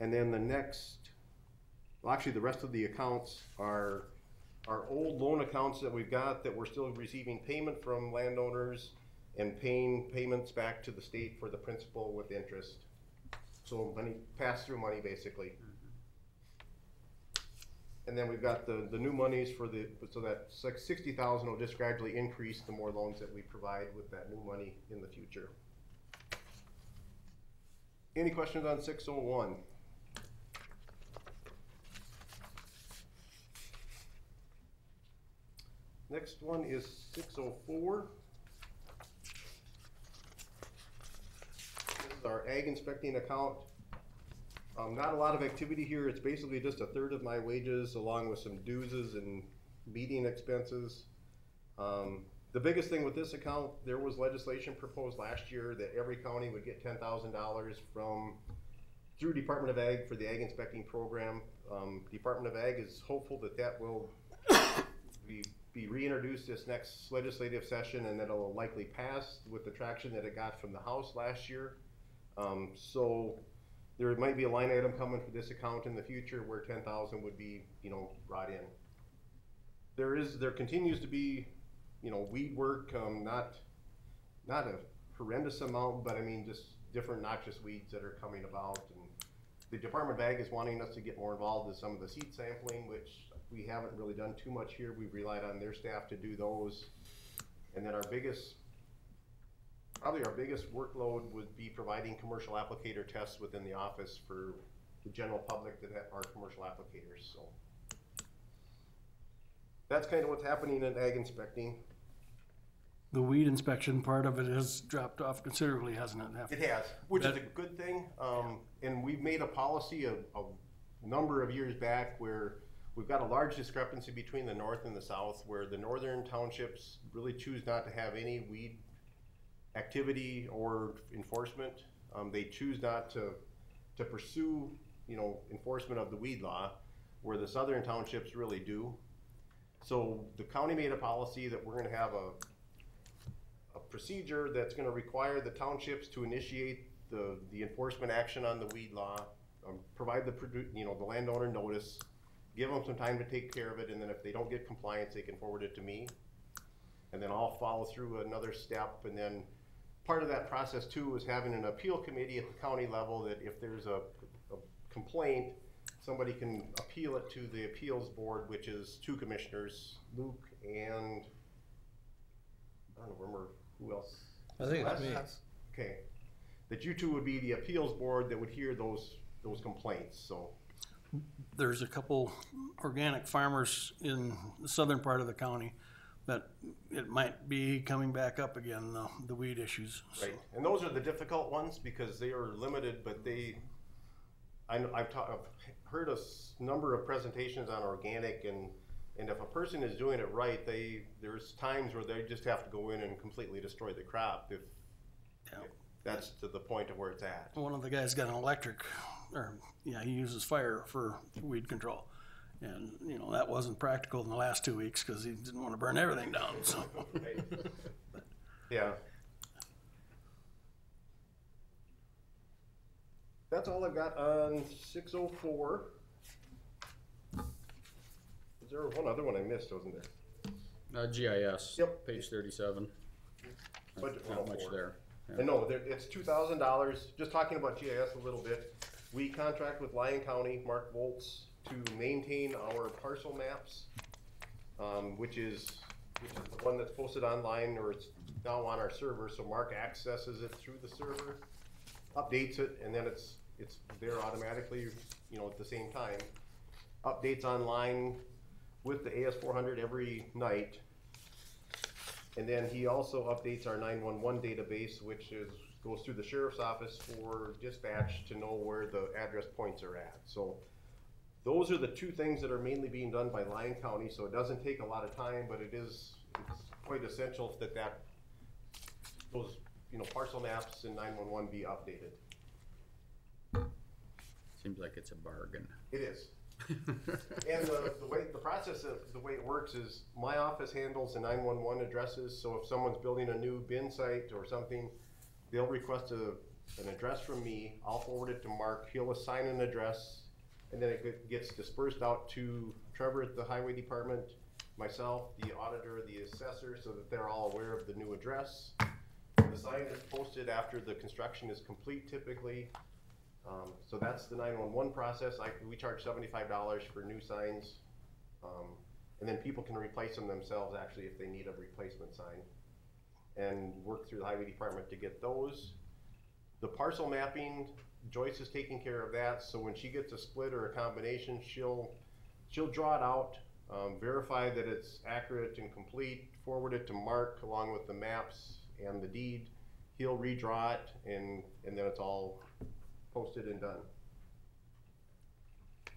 And then the next, well, actually, the rest of the accounts are our old loan accounts that we've got that we're still receiving payment from landowners and paying payments back to the state for the principal with interest. So money, pass-through money, basically. And then we've got the, the new monies for the, so that sixty thousand will just gradually increase the more loans that we provide with that new money in the future. Any questions on six oh one? Next one is six oh four. This is our ag inspecting account. Um, not a lot of activity here, it's basically just a third of my wages along with some dues and meeting expenses. Um, the biggest thing with this account, there was legislation proposed last year that every county would get ten thousand dollars from, through Department of Ag for the ag inspecting program. Um, Department of Ag is hopeful that that will be, be reintroduced this next legislative session and that it'll likely pass with the traction that it got from the House last year. Um, so, there might be a line item coming for this account in the future where ten thousand would be, you know, brought in. There is, there continues to be, you know, weed work, um, not, not a horrendous amount, but I mean, just different noxious weeds that are coming about. And The Department of Ag is wanting us to get more involved in some of the seed sampling, which we haven't really done too much here. We've relied on their staff to do those. And then our biggest Probably our biggest workload would be providing commercial applicator tests within the office for the general public that are commercial applicators, so. That's kind of what's happening in ag inspecting. The weed inspection part of it has dropped off considerably, hasn't it? After- It has, which is a good thing, um, and we've made a policy a, a number of years back where we've got a large discrepancy between the north and the south, where the northern townships really choose not to have any weed activity or enforcement. Um, they choose not to, to pursue, you know, enforcement of the weed law, where the southern townships really do. So the county made a policy that we're gonna have a, a procedure that's gonna require the townships to initiate the, the enforcement action on the weed law, um, provide the, produ- you know, the landowner notice, give them some time to take care of it, and then if they don't get compliance, they can forward it to me. And then I'll follow through another step, and then part of that process too is having an appeal committee at the county level that if there's a, a complaint, somebody can appeal it to the appeals board, which is two commissioners, Luke and, I don't remember who else. I think it's me. Okay, that you two would be the appeals board that would hear those, those complaints, so. There's a couple organic farmers in the southern part of the county that it might be coming back up again, the, the weed issues. so. Right, and those are the difficult ones because they are limited, but they, I know, I've taught, I've heard a s- number of presentations on organic and, and if a person is doing it right, they, there's times where they just have to go in and completely destroy the crop if, Yeah. if that's to the point of where it's at. One of the guys got an electric, or, yeah, he uses fire for weed control. And, you know, that wasn't practical in the last two weeks because he didn't want to burn everything down, so. Yeah. That's all I've got on six oh four. Is there one other one I missed, wasn't there? Uh, GIS. Yep. Page thirty-seven. Budget Not much 104. there. And no, there, it's two thousand dollars, just talking about GIS a little bit. We contract with Lyon County, Mark Volts, to maintain our parcel maps, um, which is, which is the one that's posted online, or it's now on our server, so Mark accesses it through the server, updates it, and then it's, it's there automatically, you know, at the same time. Updates online with the AS four hundred every night, and then he also updates our nine-one-one database, which is, goes through the sheriff's office for dispatch to know where the address points are at, so. Those are the two things that are mainly being done by Lyon County, so it doesn't take a lot of time, but it is, it's quite essential that that, those, you know, parcel maps and nine-one-one be updated. Seems like it's a bargain. It is. [laughs] And the, the way, the process of, the way it works is, my office handles the nine-one-one addresses, so if someone's building a new bin site or something, they'll request a, an address from me, I'll forward it to Mark, he'll assign an address, and then it gets dispersed out to Trevor at the highway department, myself, the auditor, the assessor, so that they're all aware of the new address. The sign is posted after the construction is complete typically, um, so that's the nine-one-one process, I, we charge seventy-five dollars for new signs. Um, and then people can replace them themselves actually if they need a replacement sign. And work through the highway department to get those. The parcel mapping, Joyce is taking care of that, so when she gets a split or a combination, she'll, she'll draw it out, um, verify that it's accurate and complete, forward it to Mark along with the maps and the deed. He'll redraw it and, and then it's all posted and done.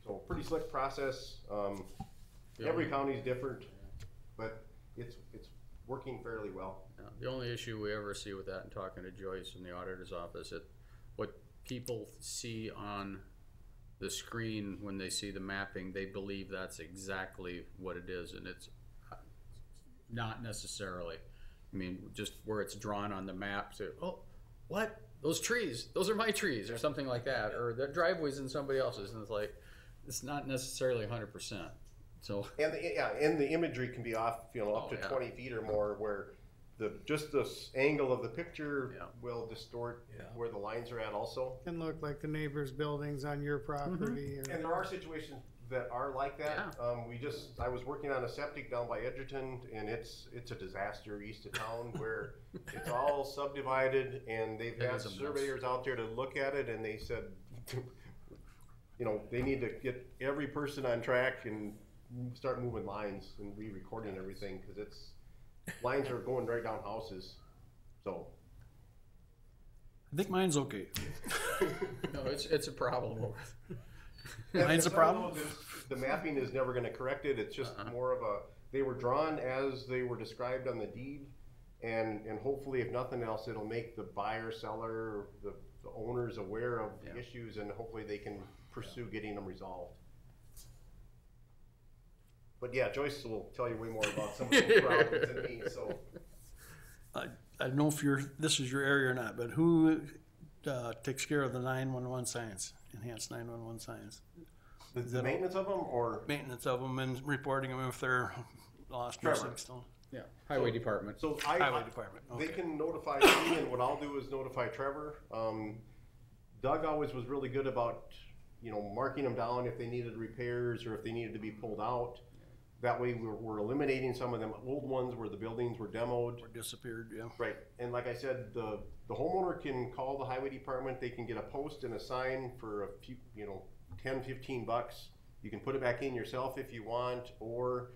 So pretty slick process, um, every county's different, but it's, it's working fairly well. Yeah, The only issue we ever see with that, and talking to Joyce in the auditor's office, it, people see on the screen when they see the mapping, they believe that's exactly what it is, and it's uh, not necessarily. I mean, just where it's drawn on the map, so, oh, what? Those trees, those are my trees, or something like that, or the driveway's in somebody else's, and it's like, it's not necessarily hundred percent, so. And the, yeah, and the imagery can be off, you know, up Oh, to yeah. twenty feet or more where the, just this angle of the picture Yeah. will distort Yeah. where the lines are at also. Can look like the neighbor's buildings on your property And or, there are situations that are like that. Um, we just, I was working on a septic down by Edgerton and it's, it's a disaster east of town [laughs] where it's all subdivided and they've It had is a mess. surveyors out there to look at it and they said, [laughs] you know, they need to get every person on track and start moving lines and re-recording everything, cause it's, lines are going right down houses, so. I think mine's okay. [laughs] No, it's, it's a problem. [laughs] Mine's a problem? those, The mapping is never gonna correct it, it's just Uh-uh. more of a, they were drawn as they were described on the deed. And, and hopefully, if nothing else, it'll make the buyer, seller, the, the owners aware of the Yeah. issues and hopefully they can pursue getting them resolved. But yeah, Joyce will tell you way more about some of those [laughs] problems than me, so. I, I don't know if you're, this is your area or not, but who, uh, takes care of the nine-one-one signs, enhanced nine-one-one signs? The, the maintenance of them or, Maintenance of them and reporting them if they're lost or Trevor. something. Yeah, highway department. so I. Highway I- department, They okay. can notify me, and what I'll do is notify Trevor. Um, Doug always was really good about, you know, marking them down if they needed repairs or if they needed to be pulled out. That way, we're, we're eliminating some of them old ones where the buildings were demoed. Or disappeared, yeah. Right, and like I said, the, the homeowner can call the highway department, they can get a post and a sign for a few, you know, ten, fifteen bucks. You can put it back in yourself if you want, or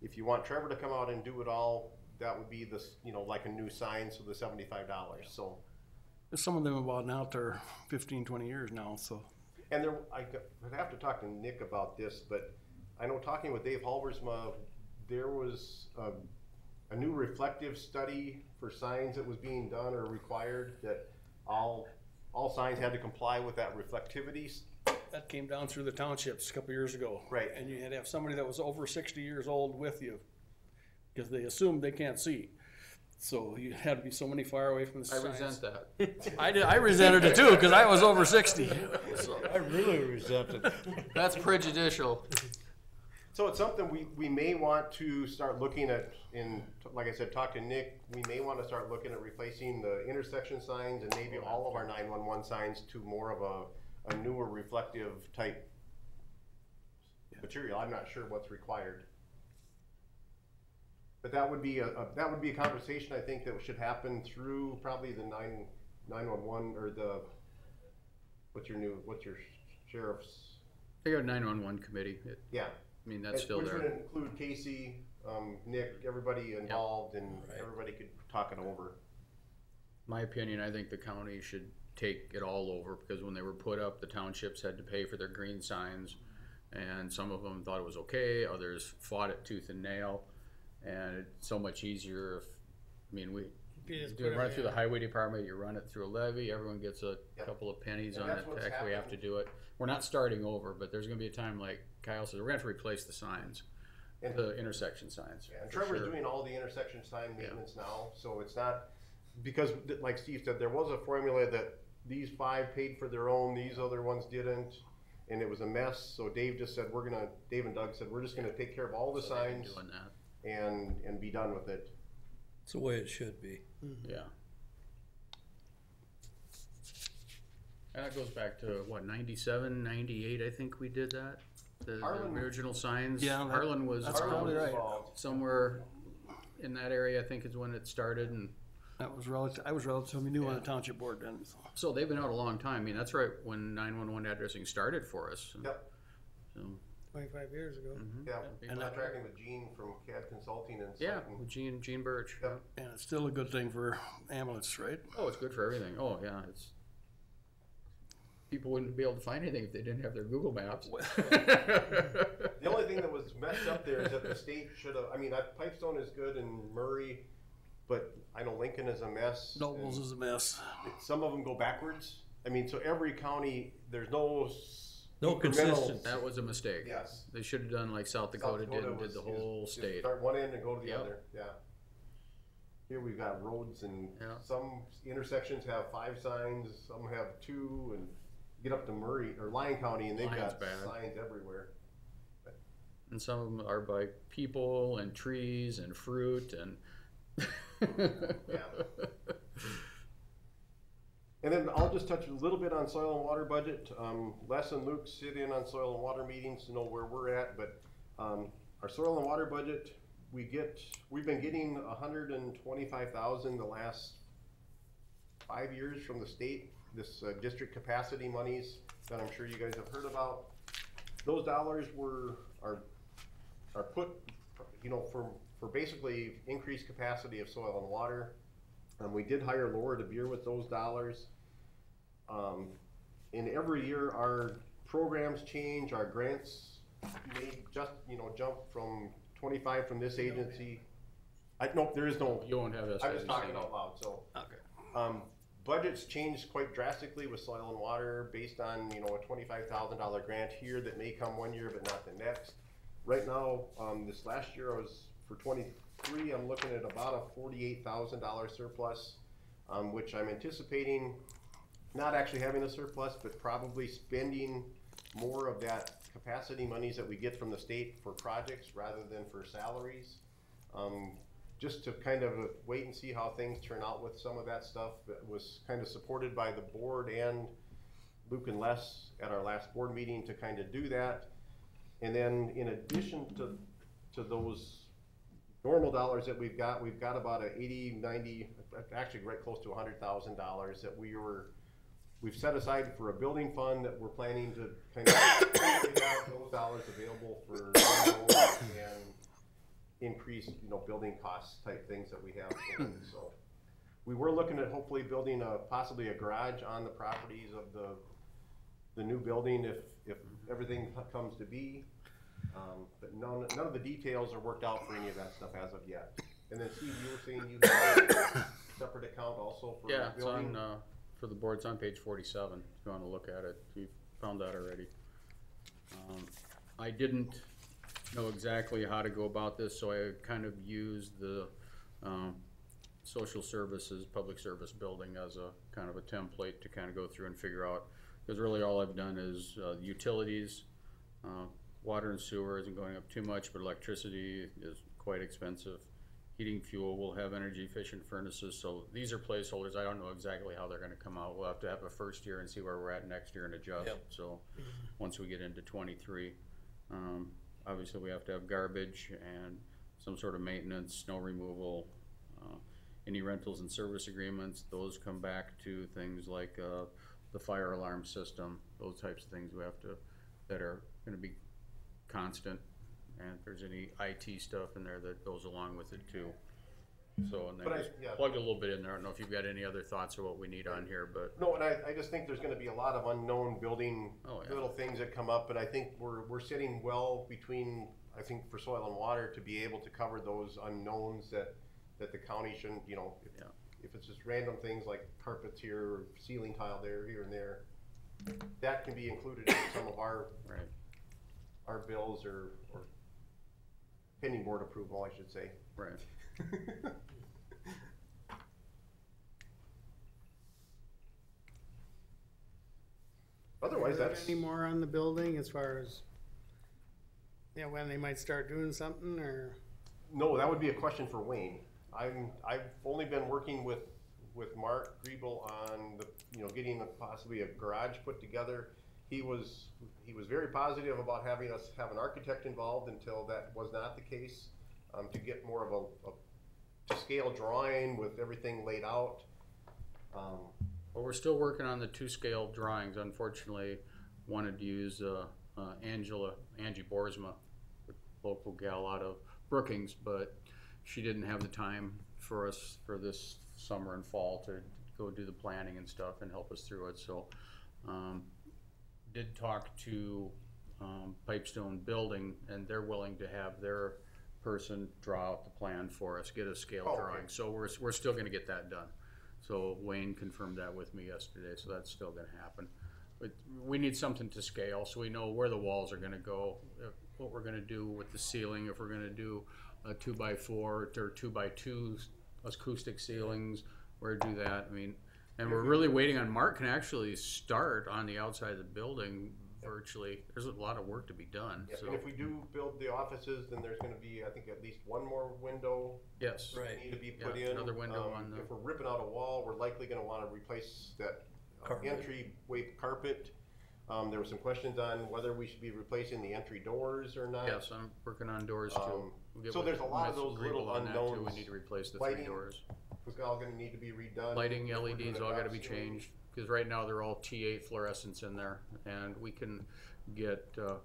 if you want Trevor to come out and do it all, that would be this, you know, like a new sign, so the seventy-five dollars, so. Some of them have been out there 15, 20 years now, so. And there, I, I'd have to talk to Nick about this, but I know talking with Dave Halbersma, there was a, a new reflective study for signs that was being done or required, that all, all signs had to comply with that reflectivity. That came down through the townships a couple years ago. Right. And you had to have somebody that was over sixty years old with you, because they assumed they can't see. So you had to be so many far away from the I signs. resent that. I did, I resented it too, because I was over sixty. [laughs] I really resent it. That's prejudicial. So it's something we, we may want to start looking at in, like I said, talk to Nick, we may wanna start looking at replacing the intersection signs and maybe all of our nine-one-one signs to more of a, a newer reflective type material, I'm not sure what's required. But that would be a, a, that would be a conversation I think that should happen through probably the nine, nine-one-one, or the, what's your new, what's your sheriff's, They got a nine-one-one committee. It- yeah. I mean, that's It- still Which would there. include Casey, um, Nick, everybody involved and everybody could talk it over. My opinion, I think the county should take it all over because when they were put up, the townships had to pay for their green signs. And some of them thought it was okay, others fought it tooth and nail. And it's so much easier if, I mean, we, You you do it, run it it through the highway department, you run it through a levy, everyone gets a Yep. couple of pennies And on that's it, what's heck, we have to happened. do it. We're not starting over, but there's gonna be a time, like Kyle says, we're gonna have to replace the signs, And- the intersection signs. Yeah, and for Trevor's sure. doing all the intersection sign maintenance now, so it's not, because th- like Steve said, there was a formula that these five paid for their own, these other ones didn't. And it was a mess, so Dave just said, we're gonna, Dave and Doug said, we're just gonna take care of all the So they've been signs Doing that, and, and be done with it. It's the way it should be. Mm-hmm. yeah. And that goes back to, what, ninety-seven, ninety-eight, I think we did that? The, the original signs, Yeah, that- Harlan was that's Harlan probably right. somewhere in that area, I think is when it started, and That was relative, I was relatively new on the township board then, so. so they've been out a long time, I mean, that's right when nine-one-one addressing started for us. Yep, So, Twenty-five years ago. Mm-hmm. yeah, And that- contracting with Gene from CAD Consulting and Yeah, something. with Gene, Gene Birch. Yep. And it's still a good thing for ambulance, right? Oh, it's good for everything, oh, yeah, it's, people wouldn't be able to find anything if they didn't have their Google Maps. [laughs] The only thing that was messed up there is that the state should have, I mean, that Pipestone is good and Murray, but I know Lincoln is a mess. Nobles is a mess. Some of them go backwards. I mean, so every county, there's no. S- No consistent. That was a mistake. Yes. They should have done like South South Dakota did and was- did the whole is state. Start one end and go to the Yep. other, yeah. Here we've got roads and Yeah. some intersections have five signs, some have two, and get up to Murray, or Lyon County, and they've Lyon's got bad. signs everywhere. And some of them are by people and trees and fruit and. [laughs] And then I'll just touch a little bit on soil and water budget. Um, Les and Luke sit in on soil and water meetings to know where we're at, but, um, our soil and water budget, we get, we've been getting hundred and twenty-five thousand the last five years from the state, this, uh, district capacity monies that I'm sure you guys have heard about. Those dollars were, are, are put, you know, for, for basically increased capacity of soil and water. Um, we did hire Laura DeBeer with those dollars. Um, and every year our programs change, our grants may just, you know, jump from twenty-five from this agency. I, nope, there is no, You won't have this. I'm just talking out loud, so. Okay. Um, budgets changed quite drastically with soil and water based on, you know, a twenty-five thousand dollar grant here that may come one year but not the next. Right now, um, this last year I was, for twenty-three, I'm looking at about a forty-eight thousand dollar surplus, um, which I'm anticipating not actually having a surplus, but probably spending more of that capacity monies that we get from the state for projects rather than for salaries. Um, just to kind of wait and see how things turn out with some of that stuff that was kind of supported by the board and Luke and Les at our last board meeting to kind of do that. And then in addition to, to those normal dollars that we've got, we've got about a eighty, ninety, actually right close to a hundred thousand dollars that we were, we've set aside for a building fund that we're planning to kind of have those dollars available for and increase, you know, building costs type things that we have. So we were looking at hopefully building a, possibly a garage on the properties of the, the new building if, if everything comes to be. Um, but none, none of the details are worked out for any of that stuff as of yet. And then Steve, you were saying you had a separate account also for Yeah, it's building? on, uh, for the board, it's on page forty-seven, if you wanna look at it, you found that already. Um, I didn't know exactly how to go about this, so I kind of used the, um, social services, public service building as a kind of a template to kind of go through and figure out, cause really all I've done is, uh, utilities, uh, water and sewer isn't going up too much, but electricity is quite expensive. Heating fuel will have energy efficient furnaces, so these are placeholders, I don't know exactly how they're gonna come out, we'll have to have a first year and see where we're at next year and adjust, Yep. so, once we get into twenty-three. Um, obviously, we have to have garbage and some sort of maintenance, snow removal, uh, any rentals and service agreements, those come back to things like, uh, the fire alarm system, those types of things we have to, that are gonna be constant. And if there's any IT stuff in there that goes along with it too. So, and then But I- just yeah. plugged a little bit in there, I don't know if you've got any other thoughts of what we need on here, but, No, and I, I just think there's gonna be a lot of unknown building, Oh, yeah. little things that come up, and I think we're, we're sitting well between, I think for soil and water to be able to cover those unknowns that, that the county shouldn't, you know, if, Yeah. if it's just random things like carpets here, or ceiling tile there, here and there, that can be included in some of our, right. Our bills or, or pending board approval, I should say. Right. [laughs] Otherwise, Heard that's. Any more on the building as far as, yeah, when they might start doing something or? No, that would be a question for Wayne. I'm, I've only been working with, with Mark Griebel on the, you know, getting a- possibly a garage put together. He was, he was very positive about having us have an architect involved until that was not the case. Um, to get more of a, a, scale drawing with everything laid out. Um, Well, we're still working on the two scale drawings. Unfortunately, wanted to use uh, uh, Angela, Angie Borsma, local gal out of Brookings, but she didn't have the time for us for this summer and fall to go do the planning and stuff and help us through it. So, um, did talk to um, Pipestone Building, and they're willing to have their person draw out the plan for us, get a scale Oh, okay. drawing. So we're we're still going to get that done. So Wayne confirmed that with me yesterday, so that's still gonna happen. But we need something to scale, so we know where the walls are gonna go, if- what we're gonna do with the ceiling, if we're gonna do a two by four or two by two acoustic ceilings, where to do that, I mean, and we're really waiting on, Mark can actually start on the outside of the building virtually, there's a lot of work to be done, yeah, so, and if we do build the offices, then there's gonna be, I think, at least one more window yes. that need to be put Yeah, in. another window Um, on the- If we're ripping out a wall, we're likely gonna wanna replace that uh, Carpet. entryway carpet. Um, there were some questions on whether we should be replacing the entry doors or not. Yes, I'm working on doors too. Um, We'll get so with there's a lot of Ms. those little Griebel on that, too. We unknowns. need to replace the three Lighting, doors. It's all gonna need to be redone. Lighting, we're LEDs, doing a all gotta be ceiling. changed, cause right now they're all T eight fluorescents in there, and we can get, uh,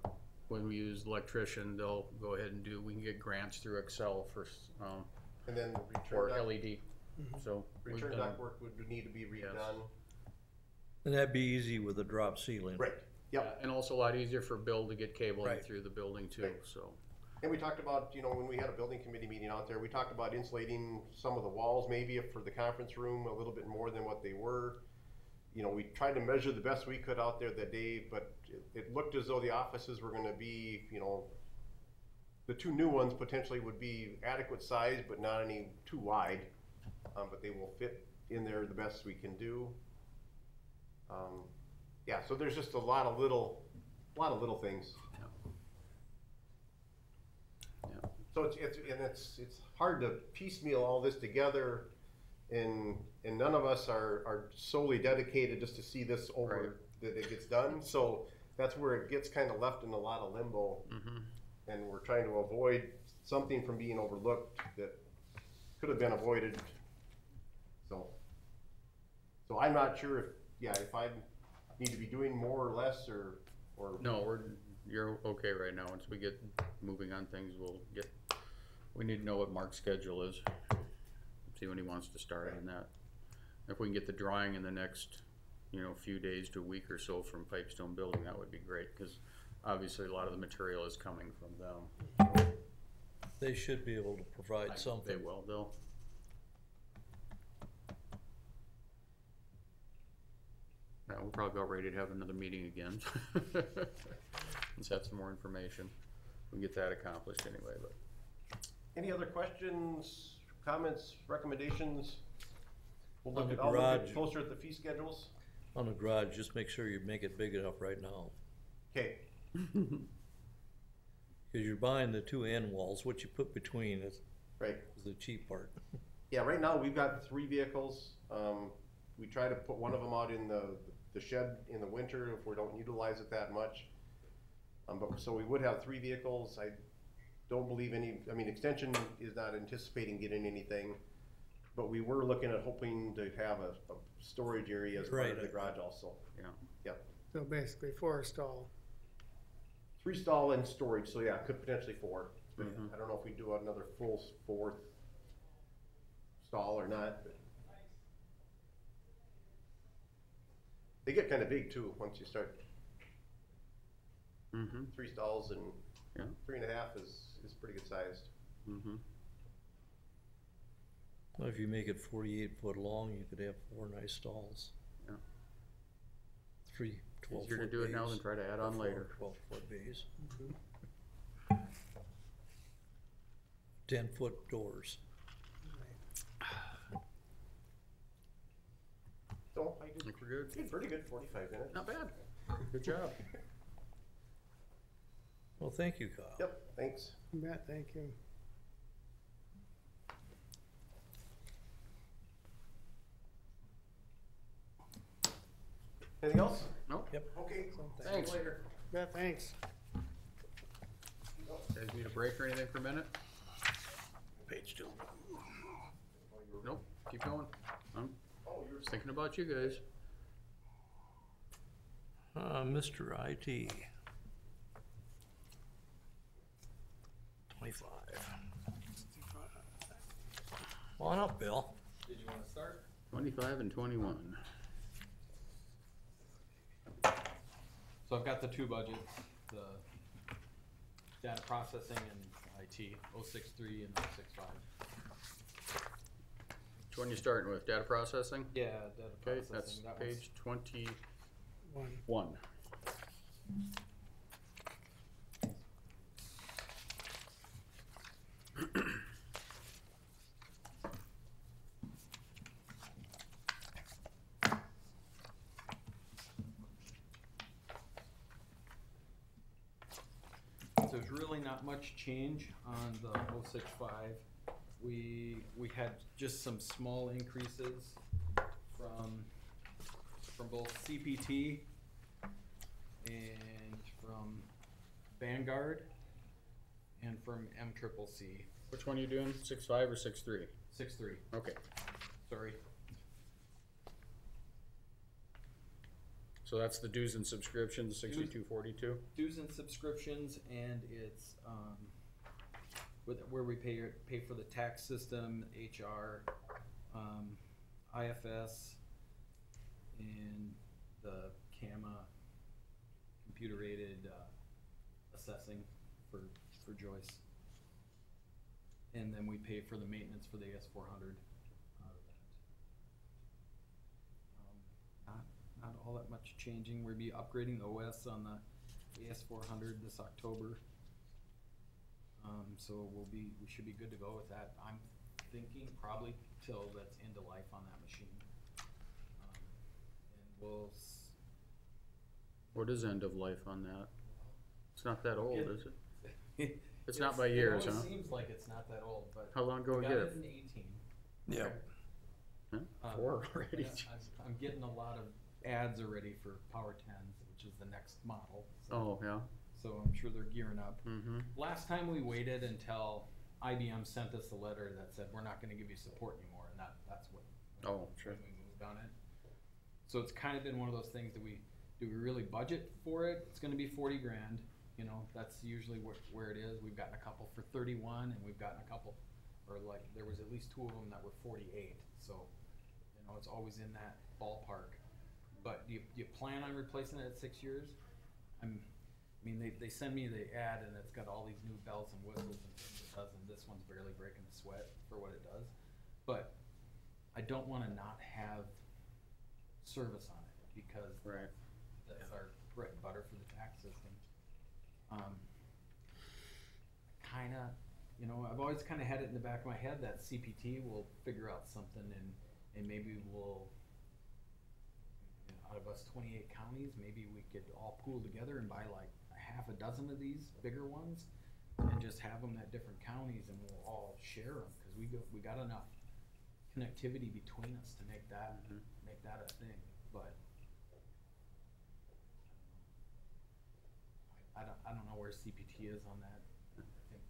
when we use electrician, they'll go ahead and do, we can get grants through Xcel for, s- um, And then for return duct, LED, so. we've return done- duct work would need to be redone. And that'd be easy with a drop ceiling. Right, Yeah. And also a lot easier for Bill to get cabling Right. through the building too, Right. so. And we talked about, you know, when we had a building committee meeting out there, we talked about insulating some of the walls, maybe for the conference room, a little bit more than what they were. You know, we tried to measure the best we could out there that day, but it, it looked as though the offices were gonna be, you know, the two new ones potentially would be adequate size, but not any too wide. Um, but they will fit in there the best we can do. Um, yeah, so there's just a lot of little, a lot of little things. Yeah. So it's, it's, and it's, it's hard to piecemeal all this together and, and none of us are, are solely dedicated just to see this over, that it gets done, so that's where it gets kinda left in a lot of limbo. Mm-hmm. And we're trying to avoid something from being overlooked that could have been avoided, so. So I'm not sure if, yeah, if I need to be doing more or less, or, or. No, we're, you're okay right now. Once we get moving on things, we'll get, we need to know what Mark's schedule is. See when he wants to start on that. If we can get the drawing in the next, you know, few days to a week or so from Pipestone Building, that would be great, cause obviously a lot of the material is coming from them. They should be able to provide They something. will, they'll. Yeah, we're probably about ready to have another meeting again. [laughs] Let's have some more information. We can get that accomplished anyway, but. Any other questions, comments, recommendations? We'll On look the at, I'll look at garage. closer at the fee schedules. On the garage, just make sure you make it big enough right now. Okay, [laughs] Cause you're buying the two end walls, what you put between is, right. is the cheap part. [laughs] Yeah, right now, we've got three vehicles. Um, we try to put one of them out in the, the shed in the winter if we don't utilize it that much. Um, but, so we would have three vehicles. I don't believe any, I mean, extension is not anticipating getting anything. But we were looking at hoping to have a, a storage area as part of Right. the garage also. Yeah. Yep. So basically four stall. Three stall and storage, so yeah, could potentially four. But Mhm. I don't know if we do another full s- fourth stall or not, but. They get kinda big too, once you start, Mm-hmm, three stalls and Yeah. three and a half is, is pretty good sized. mm-hmm. Well, If you make it forty-eight foot long, you could have four nice stalls. Yeah. Three twelve foot Easier to do it now than try to add on four later. Twelve foot bays. Ten foot doors. So I I did, think we're good. did pretty good, forty-five minutes. Not bad. Good job. [laughs] Well, thank you, Kyle. Yep, thanks. Matt, thank you. Anything else? Nope. Yep. Okay. Thanks. See you later. You bet, thanks. Guys need a break or anything for a minute? Page two. Nope, keep going. I'm Oh, just thinking about you guys. Uh, Mr. IT. Twenty-five. Come on up, Bill. Did you wanna start? Twenty-five and twenty-one. So I've got the two budgets, the data processing and IT, oh six three and oh six five. Which one you starting with? Data processing? Yeah, data Okay, that's processing, that one's, page twenty-one. One. so there's really not much change on the oh six five. We, we had just some small increases from, from both CPT and from Vanguard and from M triple C, Which one are you doing? Six-five or six-three? six three, Okay, sorry. So that's the dues and subscriptions, sixty-two forty-two? dues and subscriptions, and it's um, with, where we pay pay for the tax system, HR, um, IFS, and the CAMA computer aided uh, assessing for for Joyce. And then we pay for the maintenance for the S four hundred out of that. Um, not, not all that much changing. We'll be upgrading the OS on the AS four hundred this October. Um, so we'll be, we should be good to go with that. I'm thinking probably till that's end of life on that machine. Um, And we'll, s- What is end of life on that? It's not that old, It- is it? [laughs] It's not by years, It huh? always seems like it's not that old, but. How long ago we we got get it it? in eighteen. Yeah. Huh? Um, Four [laughs] already, yeah, I'm, I'm getting a lot of ads already for Power Tens, which is the next model. So, Oh, yeah, so I'm sure they're gearing up. mm-hmm, Last time we waited until IBM sent us a letter that said we're not going to give you support anymore, and that that's what oh, sure, we moved on it. So it's kind of been one of those things that we do we really budget for it? It's going to be forty grand. You know, that's usually where, where it is. We've gotten a couple for thirty-one, and we've gotten a couple, or like there was at least two of them that were forty-eight. So, you know, it's always in that ballpark. But do you, do you plan on replacing it at six years? I'm, I mean, they, they send me the ad and it's got all these new bells and whistles and things it does, and this one's barely breaking a sweat for what it does. But I don't wanna not have service on it because right. that's our bread and butter for the tax system. Um, kinda, you know, I've always kinda had it in the back of my head that CPT will figure out something and, and maybe we'll, out of us twenty-eight counties, maybe we could all pool together and buy like a half a dozen of these bigger ones and just have them at different counties and we'll all share them, cause we go, we got enough connectivity between us to make that, Mhm. make that a thing, but I don't, I don't know where CPT is on that. I think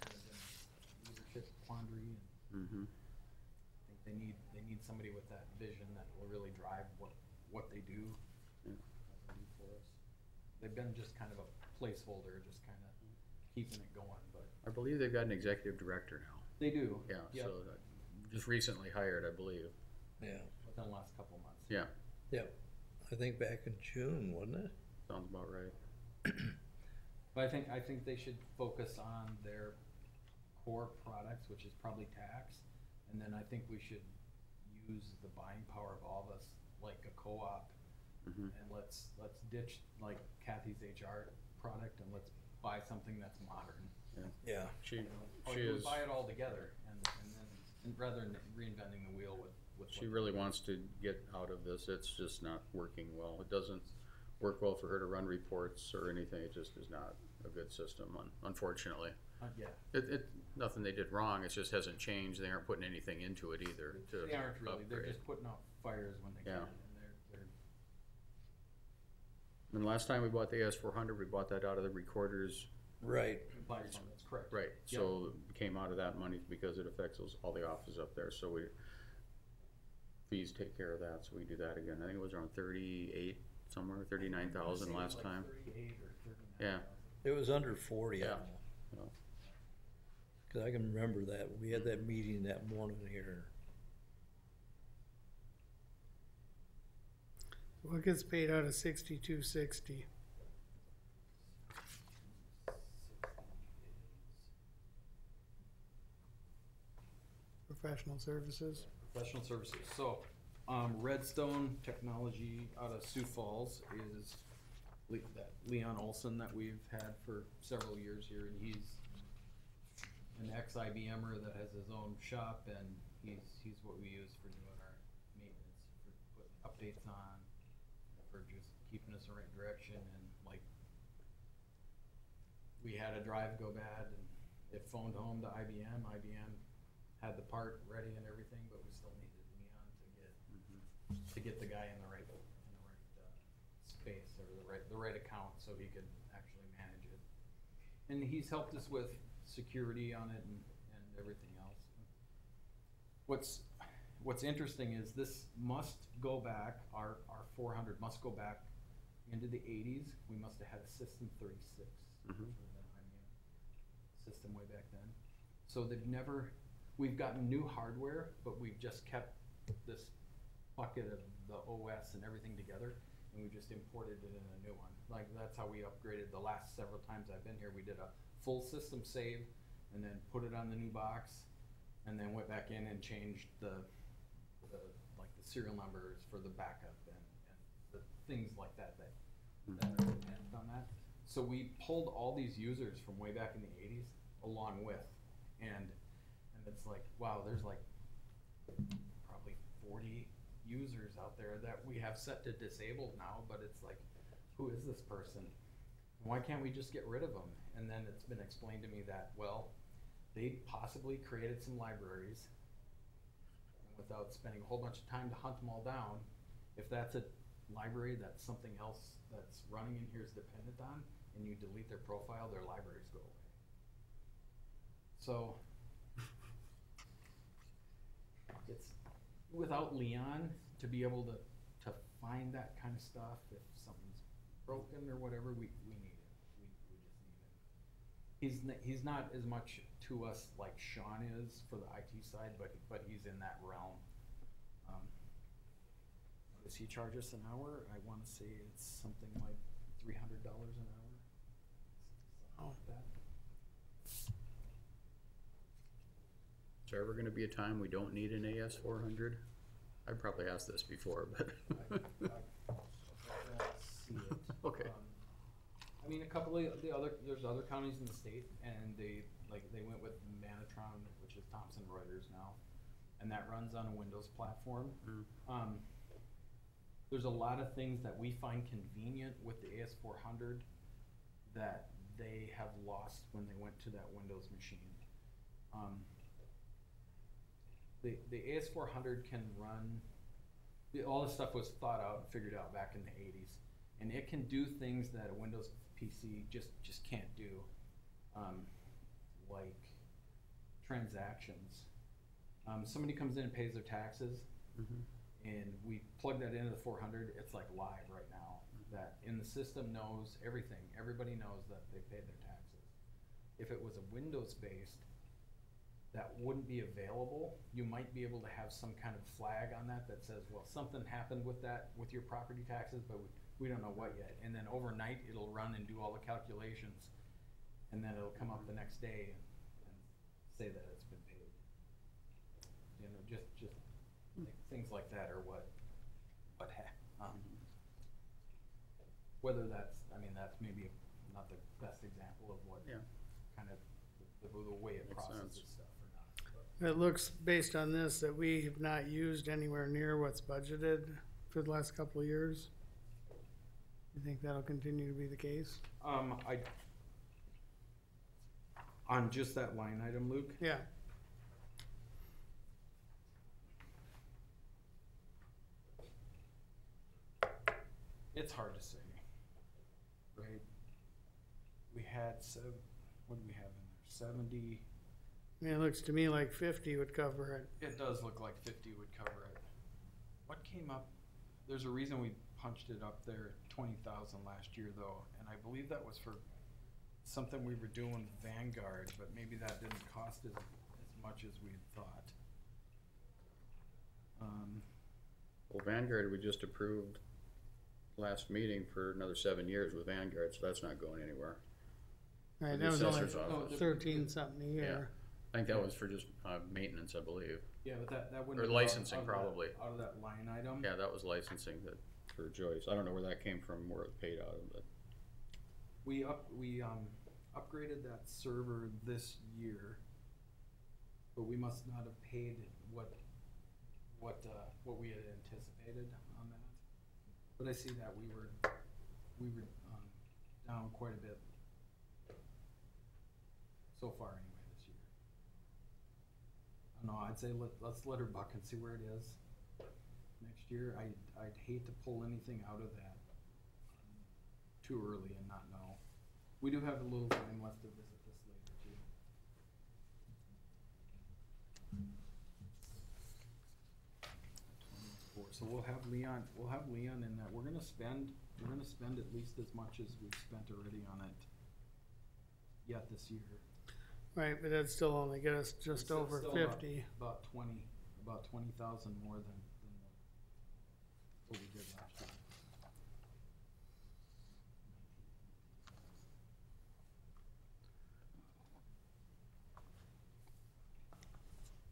kind of in leadership quandary and Mm-hmm. I think they need, they need somebody with that vision that will really drive what, what they do. What they do for us. They've been just kind of a placeholder, just kind of keeping it going, but I believe they've got an executive director now. they do. Yeah, Yep, so that, just recently hired, I believe. Yeah, Within the last couple of months. Yeah, yeah. I think back in June, wasn't it? sounds about right. [clears throat] But I think, I think they should focus on their core products, which is probably tax. And then I think we should use the buying power of all of us, like a co-op. Mhm. And let's, let's ditch like Kathy's HR product and let's buy something that's modern. Yeah. She, you know? Or she we is, Buy it all together and, and then, and rather than reinventing the wheel with, with. she what- really wants to get out of this. It's just not working well. It doesn't work well for her to run reports or anything. It just is not a good system, un- unfortunately. Uh, yeah, It, it, nothing they did wrong. It just hasn't changed. They aren't putting anything into it either to they aren't really, they're just putting out fires when they can Yeah. and they're, they're And last time we bought the AS four hundred, we bought that out of the recorders, Right. platform, that's correct. right, so it came out of that money because it affects those, all the offices up there, so we fees take care of that, so we do that again. I think it was around thirty-eight, somewhere, thirty-nine thousand It was last like time. Thirty-eight or thirty-nine Yeah. thousand. It was under forty, I Yeah. know. Yeah. Cause I can remember that. We had that meeting that morning here. What gets paid out of sixty-two sixty? Professional services? Professional services, so, um, Redstone Technology out of Sioux Falls is Le- that Leon Olson that we've had for several years here, and he's an ex-IBMer that has his own shop, and he's, he's what we use for doing our maintenance, for putting updates on, us in the right direction, and like, we had a drive go bad, and it phoned home to IBM, IBM had the part ready and everything, but we still needed Leon to get, to get the guy in the right, in the right, uh, space, or the right, the right account, so he could actually manage it. And he's helped us with security on it and, and everything else. What's, what's interesting is this must go back, our, our four hundred must go back into the eighties, we must have had a System thirty-six, which Mhm. would have been IBM system way back then. So they've never, we've gotten new hardware, but we've just kept this bucket of the OS and everything together, and we just imported it in a new one. Like, that's how we upgraded the last several times I've been here. We did a full system save, and then put it on the new box, and then went back in and changed the, the, like, the serial numbers for the backup and, and the things like that that, hmm. that are dependent on that. So we pulled all these users from way back in the eighties along with, and, and it's like, wow, there's like probably forty users out there that we have set to disabled now, but it's like, who is this person? Why can't we just get rid of them? And then it's been explained to me that, well, they possibly created some libraries without spending a whole bunch of time to hunt them all down, If that's a library that something else that's running in here is dependent on, and you delete their profile, their libraries go away. So it's without Leon to be able to to find that kind of stuff if something's broken or whatever, we, we need it. We, we just need it. He's n- he's not as much to us like Sean is for the IT side, but but he's in that realm. Does he charge us an hour? I want to say it's something like three hundred dollars an hour. Something like that. Is there ever gonna be a time we don't need an AS four hundred? I probably asked this before, but. I, I, I [laughs] don't see it. Okay. Um, I mean, a couple of the other, there's other counties in the state, and they, like, they went with Manatron, which is Thomson Reuters now, and that runs on a Windows platform. Mm. Um, there's a lot of things that we find convenient with the AS four hundred that they have lost when they went to that Windows machine. Um, the, the AS four hundred can run, the- all this stuff was thought out and figured out back in the eighties. And it can do things that a Windows PC just, just can't do. Um, like transactions. Um, somebody comes in and pays their taxes, Mhm. And we plug that into the four hundred, it's like live right now. That in the system knows everything, everybody knows that they paid their taxes. If it was a Windows based, that wouldn't be available, you might be able to have some kind of flag on that that says, well, something happened with that, with your property taxes, but we, we don't know what yet. And then overnight, it'll run and do all the calculations, and then it'll come up the next day and, and say that it's been paid. You know, just, things like that are what, what ha- um, whether that's, I mean, that's maybe not the best example of what Yeah. kind of the, the way it Makes processes sense. stuff or not. but- It looks, based on this, that we have not used anywhere near what's budgeted for the last couple of years. You think that'll continue to be the case? Um, I, on just that line item, Luke, Yeah, it's hard to say, right? We had sev- what do we have in there? Seventy, I mean, it looks to me like fifty would cover it. it does look like fifty would cover it. What came up, there's a reason we punched it up there, twenty thousand last year though, and I believe that was for something we were doing Vanguard, but maybe that didn't cost as, as much as we had thought. Um, Well, Vanguard, we just approved last meeting for another seven years with Vanguard, so that's not going anywhere. Right, The that was only assessor's office. thirteen something a year. I think that was for just, uh, maintenance, I believe. Yeah, but that, that wouldn't. Or be out- licensing, out of that- probably. Out of that line item. Yeah, that was licensing that, for Joyce. I don't know where that came from, where it paid out of, but. We up, we, um, upgraded that server this year. But we must not have paid what, what, uh, what we had anticipated on that. But I see that we were, we were, um, down quite a bit. So far anyway this year. Know, I'd say let, let's let her buck and see where it is next year. I, I'd hate to pull anything out of that um, too early and not know. We do have a little time left to visit this later too. Twenty-four, so we'll have Leon, we'll have Leon in that, we're gonna spend, we're gonna spend at least as much as we've spent already on it yet this year. Right, but that'd still only get us just It's still- over still about- fifty. About twenty, about twenty thousand more than, than what we did last year.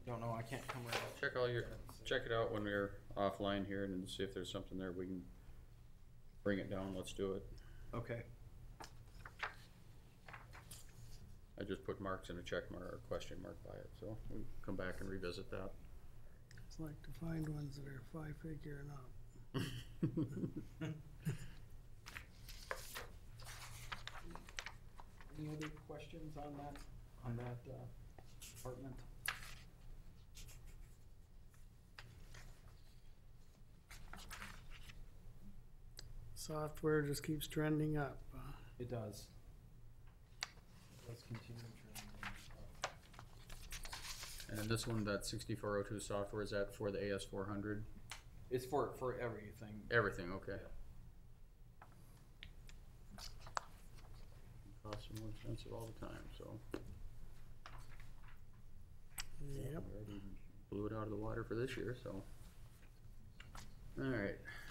Don't know, I can't come right up. Check all your, check it out when we're offline here and see if there's something there we can bring it down, let's do it. Okay. I just put marks in a check mark or question mark by it, so we can come back and revisit that. It's like to find ones that are five figure and up. [laughs] Any other questions on that, on that, uh, department? Software just keeps trending up. It does. It does continue trending up. And then this one, that sixty-four oh two software, is that for the AS four hundred? It's for, for everything. Everything, okay. Costs are more expensive all the time, so. Yep. already Blew it out of the water for this year, so. Alright. So,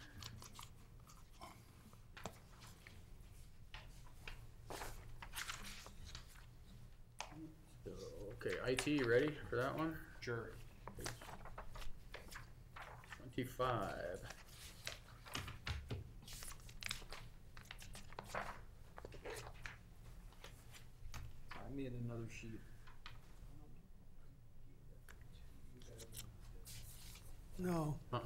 Okay, IT, you ready for that one? Sure. Twenty-five. I made another sheet. No, Uh-uh.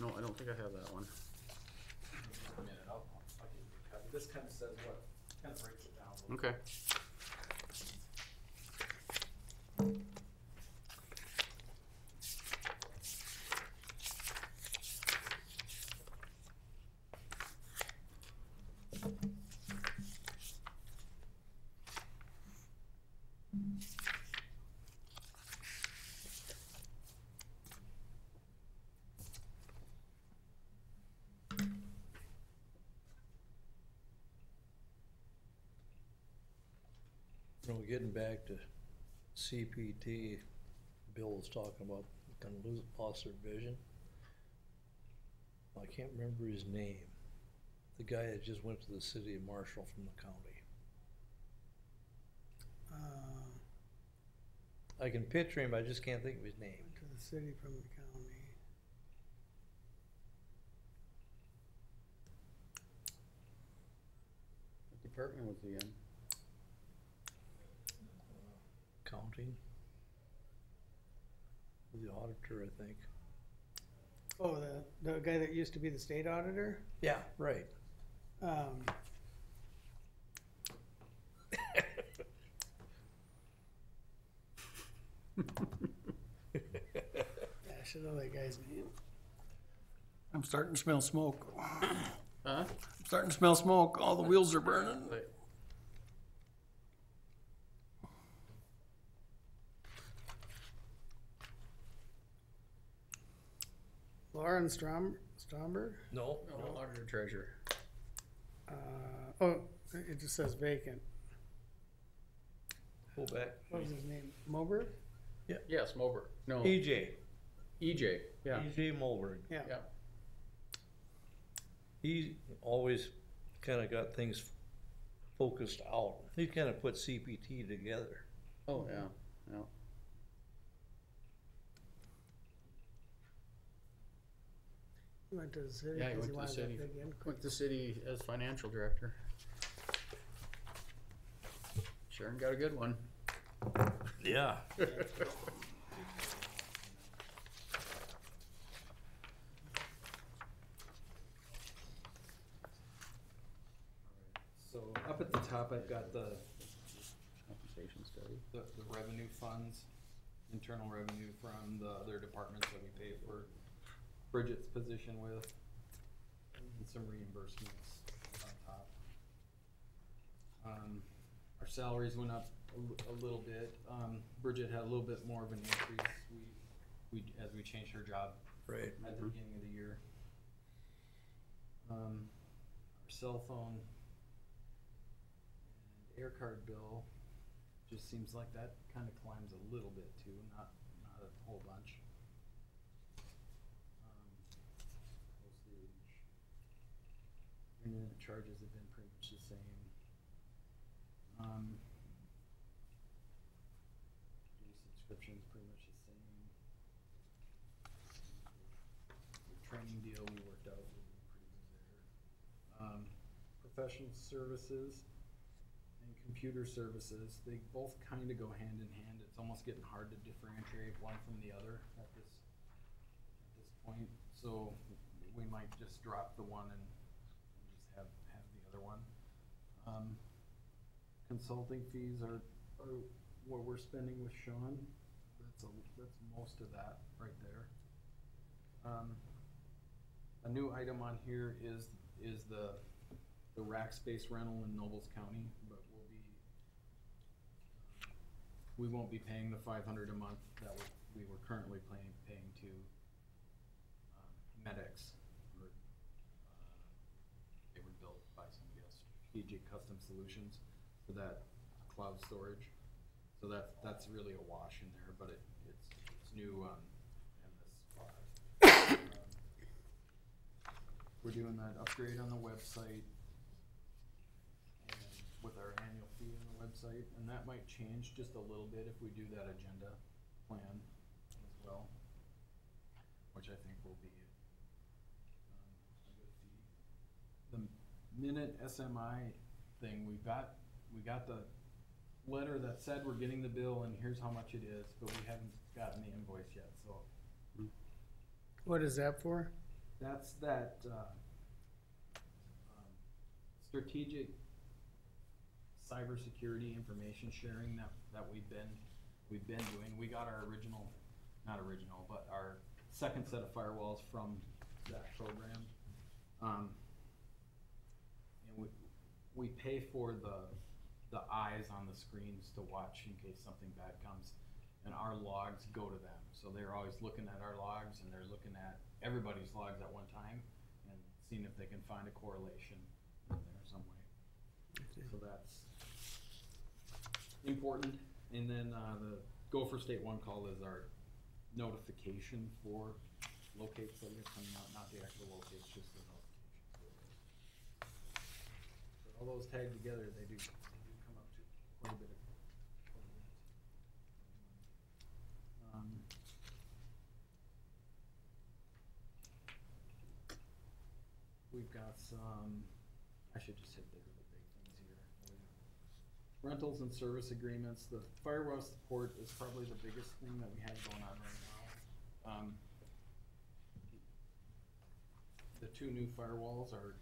No, I don't think I have that one. A minute, I'll, I'll give you a copy. This kind of says what, kind of breaks it down. Okay. Getting back to CPT, Bill was talking about gonna lose, lost their vision. I can't remember his name. The guy that just went to the city of Marshall from the county. uh, I can picture him, I just can't think of his name. to the city from the county. What department was he in? Counting. The auditor, I think. Oh, the, the guy that used to be the state auditor? Yeah, right. Um. Yeah, [laughs] I should know that guy's name. I'm starting to smell smoke. Huh? I'm starting to smell smoke. All the wheels are burning. Lauren Strom, Stromberg? No, No, auditor treasurer. Uh, oh, it just says vacant. Go back. What was his name? Moberg? Yes, Moberg. No, EJ, EJ, yeah, EJ Moberg. Yeah. yeah. He always kinda got things focused out. He kinda put CPT together. Oh, yeah, yeah. He went to the city Yeah, he because he went to the wanted that city. big increase. Went to city as financial director. Sharon got a good one. Yeah. So up at the top, I've got the, Compensation study. the, the revenue funds, internal revenue from the other departments that we pay for Bridget's position with, and some reimbursements on top. Um, our salaries went up a, l- a little bit, um, Bridget had a little bit more of an increase, we, we, as we changed her job Right. at the beginning of the year. Um, our cell phone and air card bill, just seems like that kinda climbs a little bit too, not, not a whole bunch. Um, Postage. Internet charges have been pretty much the same. Um. Subscription's pretty much the same. The training deal we worked out, did pretty good there. Um, professional services and computer services, they both kinda go hand in hand. It's almost getting hard to differentiate one from the other at this, at this point. So we might just drop the one and, and just have, have the other one. Um, consulting fees are, are what we're spending with Sean. That's a, that's most of that right there. Um, a new item on here is, is the, the rack space rental in Nobles County, but we'll be, we won't be paying the five hundred a month that we, we were currently paying, paying to, um, MedX. or, uh, They were built by somebody else, Strategic Custom Solutions, for that cloud storage. So that, that's really a wash in there, but it, it's, it's new on MS five. Um, We're doing that upgrade on the website. And with our annual fee on the website, and that might change just a little bit if we do that agenda plan as well. Which I think will be, um, a good fee. The minute SMI thing, we got, we got the letter that said we're getting the bill and here's how much it is, but we haven't gotten the invoice yet, so. What is that for? That's that, uh, um, strategic cybersecurity information sharing that, that we've been, we've been doing. We got our original, not original, but our second set of firewalls from that program. Um, we pay for the, the eyes on the screens to watch in case something bad comes. And our logs go to them, so they're always looking at our logs and they're looking at everybody's logs at one time and seeing if they can find a correlation in there some way. So that's important. And then, uh, the Gopher State One Call is our notification for locates that are coming out, not the actual locates, just the notification. So all those tagged together, they do, they do come up to quite a bit of. Um, We've got some, I should just hit the really big things here. Rentals and service agreements, the firewall support is probably the biggest thing that we have going on right now. Um, The two new firewalls are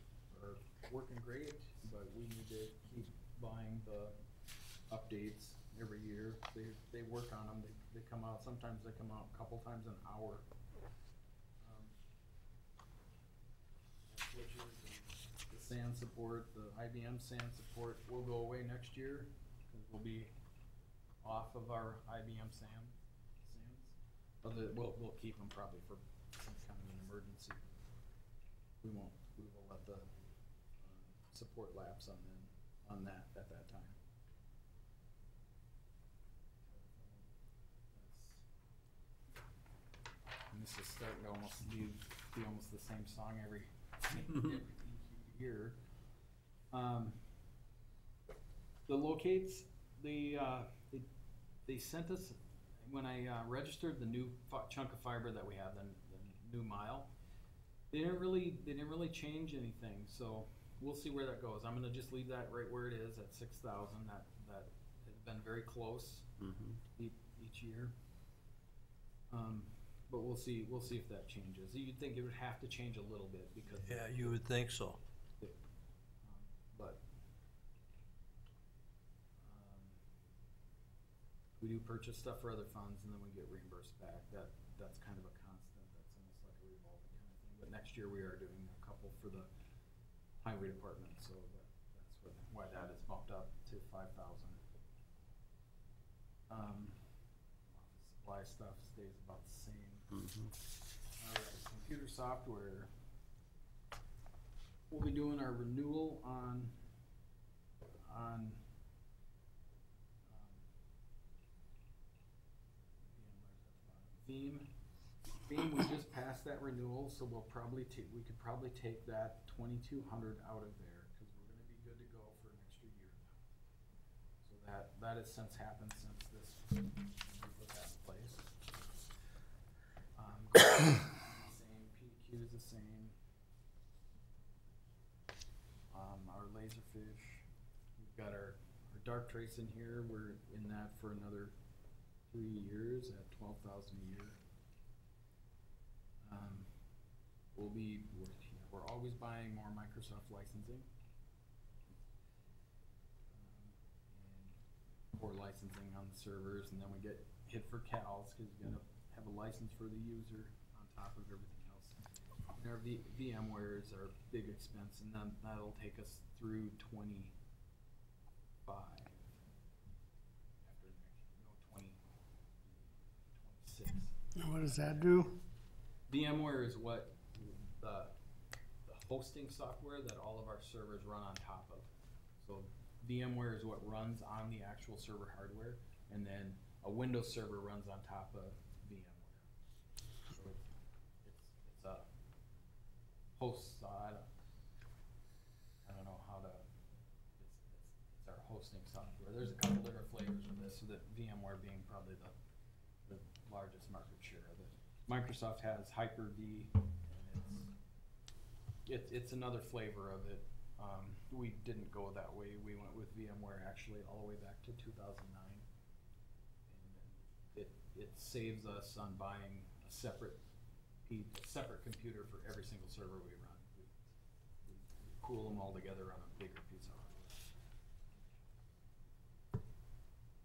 working great, but we need to keep buying the updates every year. They, they work on them, they, they come out, sometimes they come out a couple times an hour. Um, the SAN support, the IBM SAN support will go away next year, cause we'll be off of our IBM SAN, SANs. But the, we'll, we'll keep them probably for some kind of an emergency. We won't, we will let the, support lapse on them, on that, at that time. And this is starting to almost be, be almost the same song every, every [laughs] year. Um, the locates, the, uh, they, they sent us, when I, uh, registered the new fi- chunk of fiber that we have, the, the new mile, they didn't really, they didn't really change anything, so we'll see where that goes. I'm gonna just leave that right where it is at six thousand, that, that has been very close each, each year. Um, but we'll see, we'll see if that changes. You'd think it would have to change a little bit because. Yeah, you would think so. Um, But. um, We do purchase stuff for other funds and then we get reimbursed back. That, that's kind of a constant. That's almost like a revolving kind of thing. But next year we are doing a couple for the highway department, so that, that's what, why that is bumped up to five thousand. Um, office supply stuff stays about the same. Alright, computer software. We'll be doing our renewal on, on, um, Theme, Theme, we just passed that renewal, so we'll probably ta- we could probably take that twenty-two hundred out of there, cause we're gonna be good to go for an extra year now. So that, that has since happened since this, we put that in place. Um, [coughs] same, PQ is the same. Um, our Laserfiche, we've got our, our Darktrace in here, we're in that for another three years at twelve thousand a year. Um, we'll be, we're, we're always buying more Microsoft licensing. Um, Or licensing on the servers, and then we get hit for CALs, cause you gotta have a license for the user on top of everything else. And our v- VMware is our big expense, and then that'll take us through twenty-five. After next, no, twenty, twenty-six. And What does that do? VMware is what the, the hosting software that all of our servers run on top of. So VMware is what runs on the actual server hardware, and then a Windows server runs on top of VMware. So it's, it's, a host, so I don't, I don't know how to, it's, it's, it's our hosting software. There's a couple different flavors of this, So, the VMware being probably the, the largest market share of it. Microsoft has Hyper-V, it, it's another flavor of it. Um, we didn't go that way. We went with VMware actually all the way back to two thousand nine. It, it saves us on buying a separate, a separate computer for every single server we run. We, we we pool them all together on a bigger piece of hardware.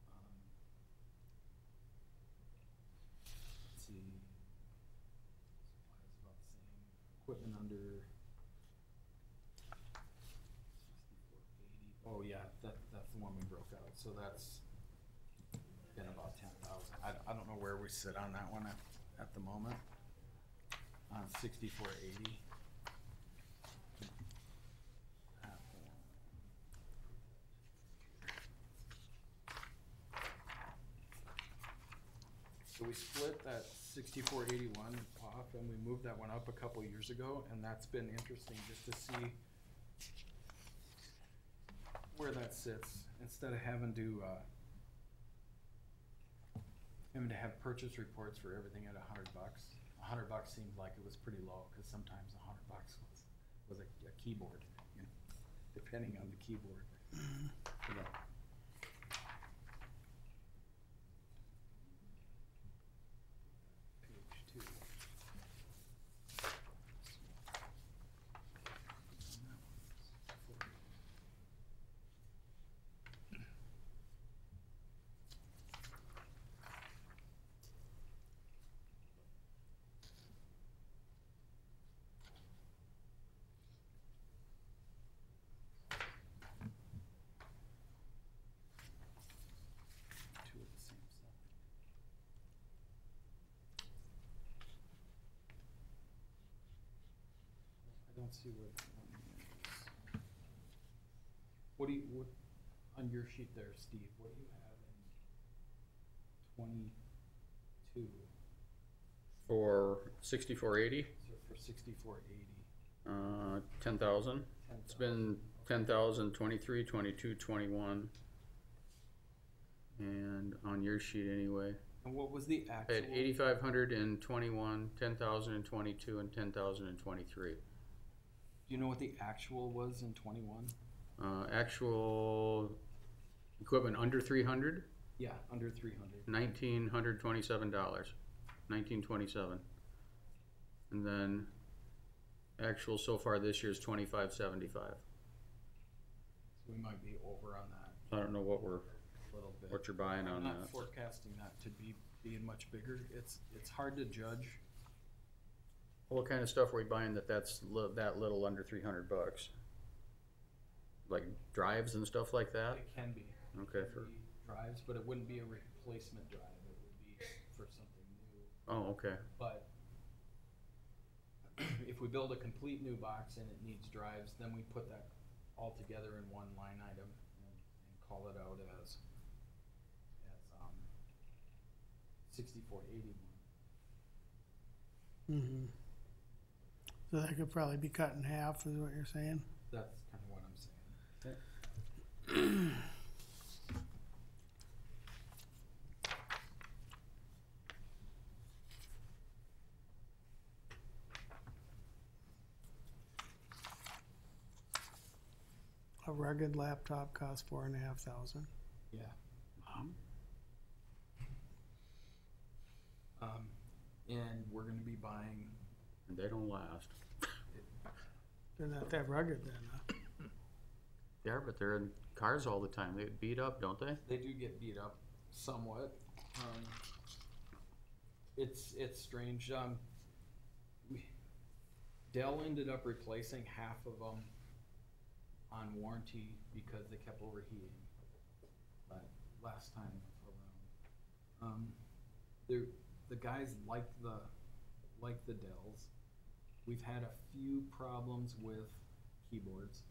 Um, Let's see. Supplies about the same. Equipment under. Sixty-four eighty. Oh, yeah, that, that's the one we broke out, so that's been about ten thousand. I, I don't know where we sit on that one at, at the moment. On sixty-four eighty. So we split that sixty-four eighty-one off and we moved that one up a couple years ago and that's been interesting just to see where that sits instead of having to, uh, having to have purchase reports for everything at a hundred bucks. A hundred bucks seemed like it was pretty low, cause sometimes a hundred bucks was, was a, a keyboard, you know, depending on the keyboard. You know, Page two. Two of the same stuff. Don't see where that one is. What do you, what, on your sheet there, Steve, what do you have in twenty-two, For sixty-four eighty, so for sixty-four eighty? uh, ten thousand. It's been ten thousand, twenty-three, twenty-two, twenty-one. And on your sheet anyway, And what was the actual? had eighty-five hundred and twenty-one, ten thousand and twenty-two, and ten thousand and twenty-three. Do you know what the actual was in twenty-one? Uh, actual equipment under three hundred, Yeah, under three hundred. nineteen hundred twenty-seven dollars, nineteen twenty-seven. And then actual so far this year is twenty-five seventy-five. So we might be over on that I don't know what we're, a little bit. what you're buying I'm on not that. forecasting that to be, being much bigger. It's, it's hard to judge. What kind of stuff are we buying that that's li- that little under three hundred bucks? Like drives and stuff like that? It can be. Okay, It for, be Drives, but it wouldn't be a replacement drive. It would be for something new. oh, okay, But [clears throat] if we build a complete new box and it needs drives, then we put that all together in one line item and, and call it out as, as, um, sixty-four eighty one. Mm-hmm. So that could probably be cut in half, is what you're saying? That's kind of what I'm saying. A rugged laptop costs four and a half thousand. Yeah. Um, and we're gonna be buying, and they don't last. They're not that rugged then, huh? They are, but they're in cars all the time, they get beat up, don't they? they do get beat up somewhat. Um, it's, it's strange, um, we, Dell ended up replacing half of them on warranty because they kept overheating. But last time around, um, the the guys like the like the Dells. We've had a few problems with keyboards.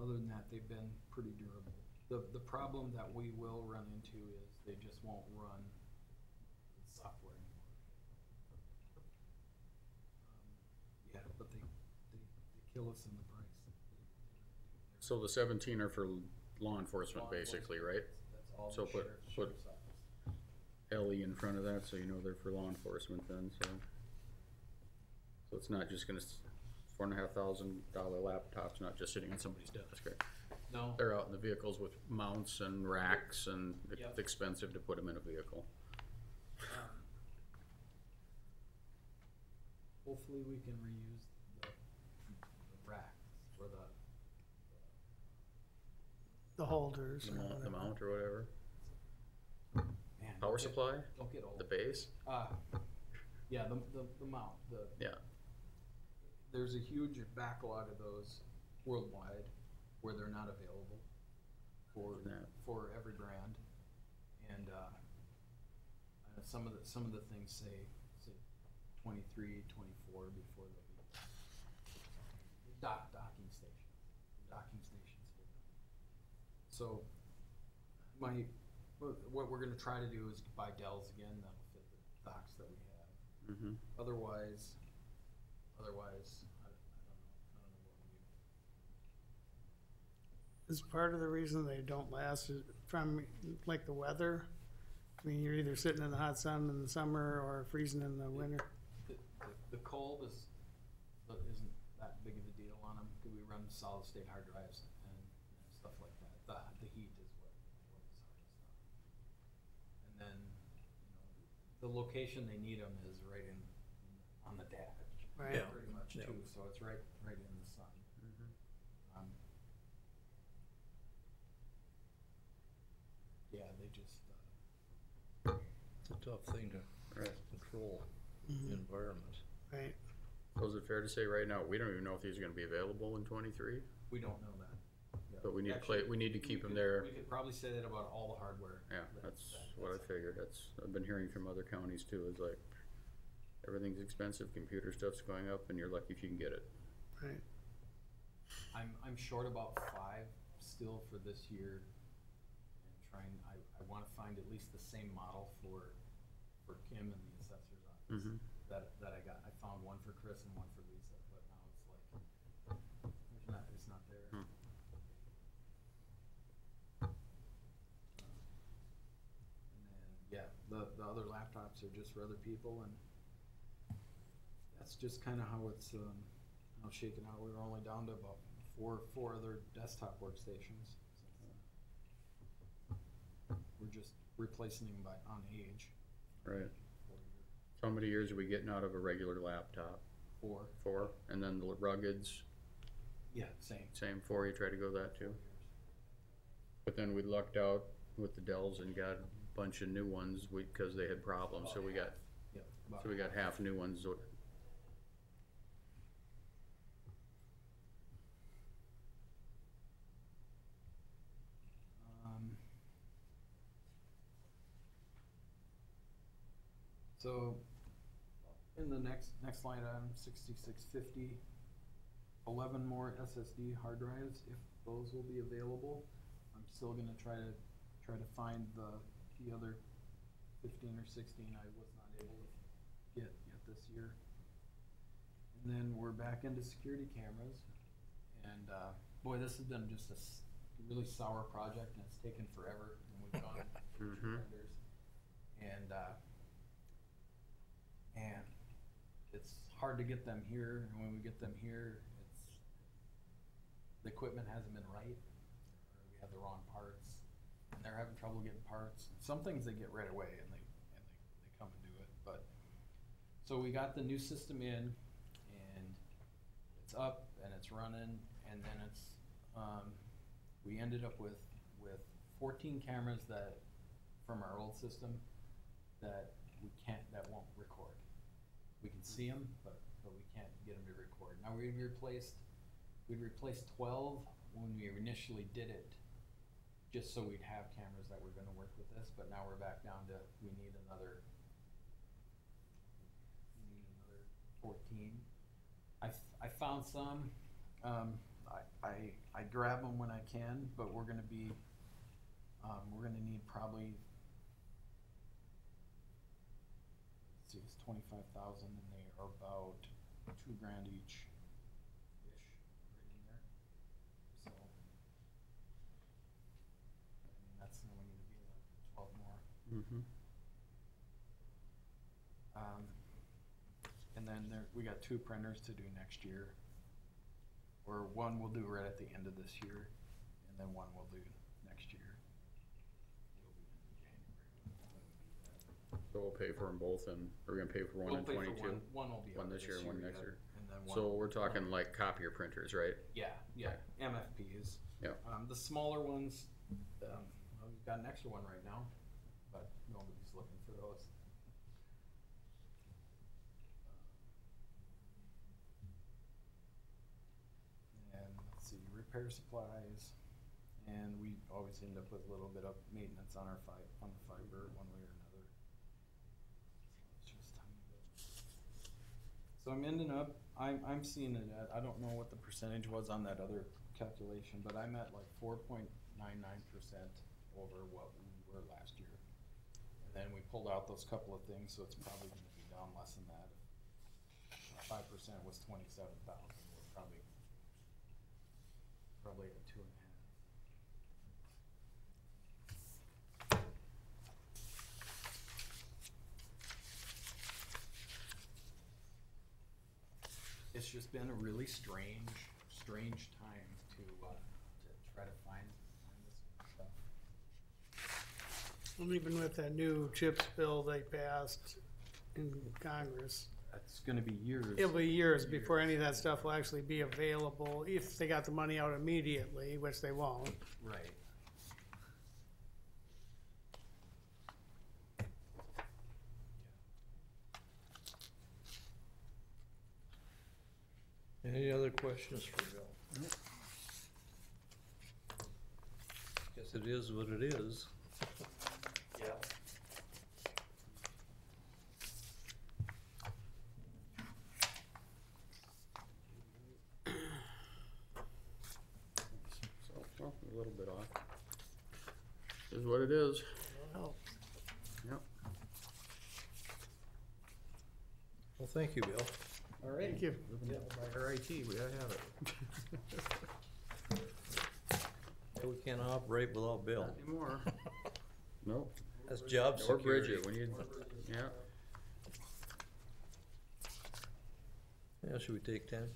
Other than that, they've been pretty durable. The the problem that we will run into is they just won't run software anymore. Um, yeah, but they, they, they kill us in the price. So the seventeen are for law enforcement, basically, right? That's all So the put- sheriff- put- sheriff's office. LE in front of that, so you know they're for law enforcement then, so. So it's not just gonna, s- four and a half thousand dollar laptop's not just sitting on somebody's desk, right? No, They're out in the vehicles with mounts and racks and it's expensive to put them in a vehicle. um, hopefully we can reuse the, the racks for the, The holders The or mount, the whatever. mount or whatever. man. Power don't get- supply, Don't get old. the base, Uh, yeah, the, the, the mount, the, yeah. There's a huge backlog of those worldwide where they're not available for, Yeah. for every brand. And, uh, uh, some of the, some of the things say, say twenty-three, twenty-four before they'll be dock, docking station, docking stations. So, my, what, we're gonna try to do is buy Dells again, that'll fit the docks that we have. Mm-hmm. Otherwise, otherwise, I, I don't know, I don't know what we do. Is part of the reason they don't last is from like the weather? I mean, you're either sitting in the hot sun in the summer or freezing in the winter. The, the, the cold is, isn't that big of a deal on them, we run solid state hard drives and, stuff like that, the, the heat is what, what is hardest on 'em. And then, you know, the location they need them is right in, on the dash. Right. Yeah. Pretty much Yeah. too, so it's right, right in the sun. Um, Yeah, they just, uh, It's a tough thing to Right. control Mhm. the environment. Right. So is it fair to say right now, we don't even know if these are gonna be available in twenty-three? we don't know that. Yeah. But we need to play, we need to we keep them could- there. We could probably say that about all the hardware. Yeah, that- that's that- what I figured, that's, I've been hearing from other counties too, is like, everything's expensive, computer stuff's going up, and you're lucky if you can get it. Right. I'm, I'm short about five still for this year. And trying, I, I wanna find at least the same model for, for Kim and the assessor's office. Mhm. That, that I got, I found one for Chris and one for Lisa, but now it's like, there's not, it's not there. Hmm. Yeah, the, the other laptops are just for other people and that's just kinda how it's, um, how it's shaken out. We were only down to about four, four other desktop workstations. We're just replacing them by, on age. Right. So how many years are we getting out of a regular laptop? Four, Four, and then the ruggeds, yeah, same. same four, you try to go that too? But then we lucked out with the Dells and got a bunch of new ones, cause they had problems, so we got, Yep. so we got half new ones. So, in the next, next line item, 6650, 11 more SSD hard drives, if those will be available. I'm still gonna try to, try to find the, the other fifteen or sixteen I was not able to get yet this year. And then we're back into security cameras, and, uh, boy, this has been just a s- really sour project, and it's taken forever, and we've gone [laughs] through Mhm. vendors. And, uh, and it's hard to get them here, and when we get them here, it's, the equipment hasn't been right, or we have the wrong parts, and they're having trouble getting parts. Some things they get right away, and they, and they, they come and do it, but, so we got the new system in, and it's up, and it's running, and then it's, um, we ended up with, with fourteen cameras that, from our old system, that we can't, that won't record. We can see them, but, but we can't get them to record. Now, we replaced, we'd replaced twelve when we initially did it, just so we'd have cameras that were gonna work with this, but now we're back down to, we need another, we need another fourteen. I, f- I found some, um, I, I, I grab them when I can, but we're gonna be, um, we're gonna need probably, let's see, it's twenty-five thousand and they are about two grand each. Ish, right in there, so. I mean, that's, then we need to be like twelve more. Mm-hmm. Um, and then there, we got two printers to do next year. Or one we'll do right at the end of this year, and then one we'll do next year. It'll be in January. So we'll pay for them both and we're gonna pay for one We'll in pay for twenty-two? One, one will be One out this year and one next year. And then one. So we're talking like copier printers, right? Yeah, yeah, MFPs. Yeah. Um, the smaller ones, um, well, we've got an extra one right now, but nobody's looking for those. And let's see, repair supplies, and we always end up with a little bit of maintenance on our fi- on the fiber, one way or another. So it's just tiny bit. So I'm ending up, I'm, I'm seeing it at, I don't know what the percentage was on that other calculation, but I'm at like four point nine nine percent over what we were last year. And then we pulled out those couple of things, so it's probably gonna be down less than that. Five percent was twenty-seven thousand, we're probably, probably at two and a half. It's just been a really strange, strange time to, uh, to try to find, this stuff. And even with that new CHIPS bill they passed in Congress, It's gonna be years. it'll be years before any of that stuff will actually be available, if they got the money out immediately, which they won't. Right. Any other questions for Bill? Guess it is what it is. Yeah. So, well, a little bit off. Is what it is. Oh, Yep. Well, thank you, Bill. All right. Thank you. By our IT, we gotta have it. Yeah, we can't operate without Bill. Not anymore. [laughs] Nope. That's job Or security. Bridget, when you, yeah. Yeah, should we take ten?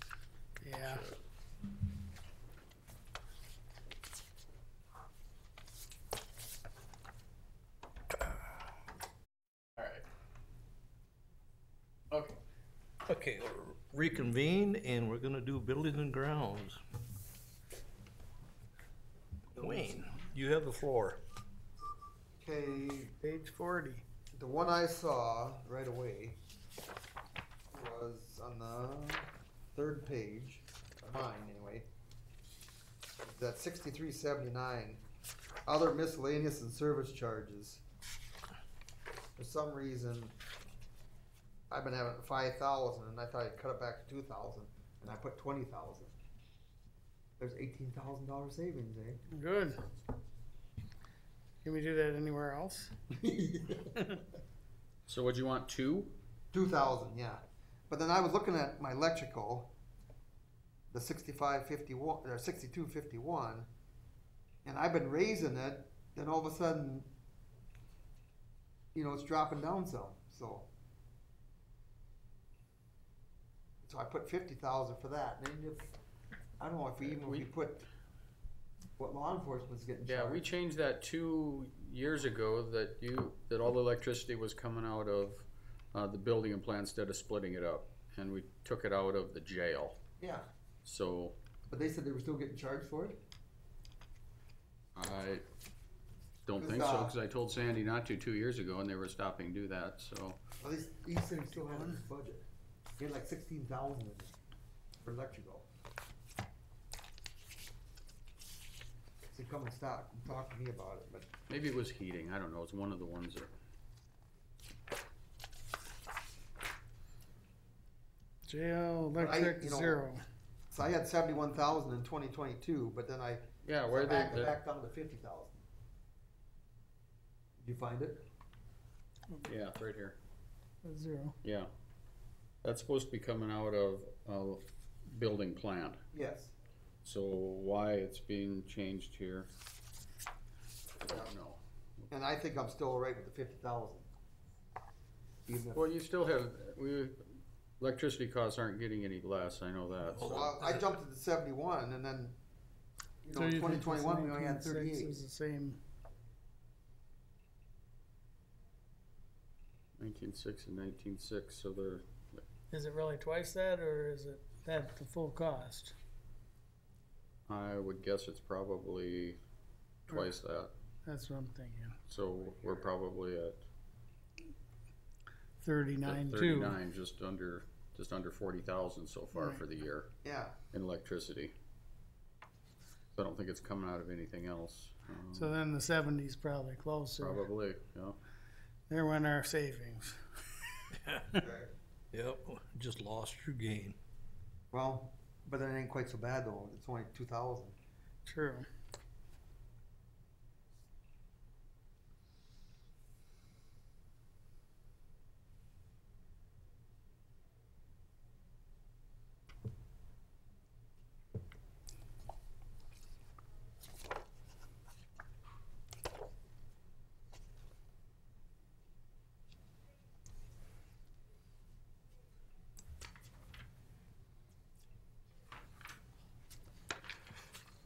Yeah. Alright. Okay. Okay, reconvene and we're gonna do buildings and grounds. Wayne, you have the floor. Okay, Page forty. the one I saw right away was on the third page, of mine anyway. That sixty-three seventy-nine, other miscellaneous and service charges. For some reason, I've been having five thousand and I thought I'd cut it back to two thousand, and I put twenty thousand. There's eighteen thousand dollar savings, eh? Good. Can we do that anywhere else? [laughs] So what do you want, two? Two thousand, yeah. But then I was looking at my electrical, the sixty-five fifty-one, or sixty-two fifty-one, and I've been raising it, then all of a sudden, you know, it's dropping down some, so. So I put fifty thousand for that, and then if, I don't know if we even, if we put what law enforcement's getting Yeah, we charged. changed that two years ago that you, that all the electricity was coming out of, uh, the building and plan instead of splitting it up. And we took it out of the jail, Yeah, so but they said they were still getting charged for it? I don't think so, uh, cause I told Sandy not to two years ago and they were stopping to do that, so. Well, he, he said he still had it in his budget. We had like sixteen thousand in it for electrical. So come and stop, and talk to me about it, but Maybe it was heating, I don't know, it's one of the ones that, jail, But I- electric, you know, zero. So I had seventy-one thousand in twenty twenty-two, but then I, yeah, I where they, backed it the- back down to fifty thousand. Did you find it? yeah, it's right here. Zero. Yeah. That's supposed to be coming out of, uh, building plant, Yes. So why it's being changed here? I don't know. And I think I'm still all right with the fifty thousand. Even if, Well, you still have, we, electricity costs aren't getting any less, I know that, so. well, I jumped to the seventy-one and then, you So know, in you think twenty this twenty-one, we only had 19.6 thirty-eight. Is the same, Nineteen-six and nineteen-six, so they're, is it really twice that, or is it that the full cost? I would guess it's probably twice that, That's what I'm thinking. so we're probably at Thirty-nine two. thirty-nine, just under, just under forty thousand so far Right. for the year Yeah, in electricity. So I don't think it's coming out of anything else, um, So then the seventies probably closer. probably, yeah. There went our savings. okay. [laughs] Yep, just lost your gain. Well, but it ain't quite so bad though, it's only two thousand. True.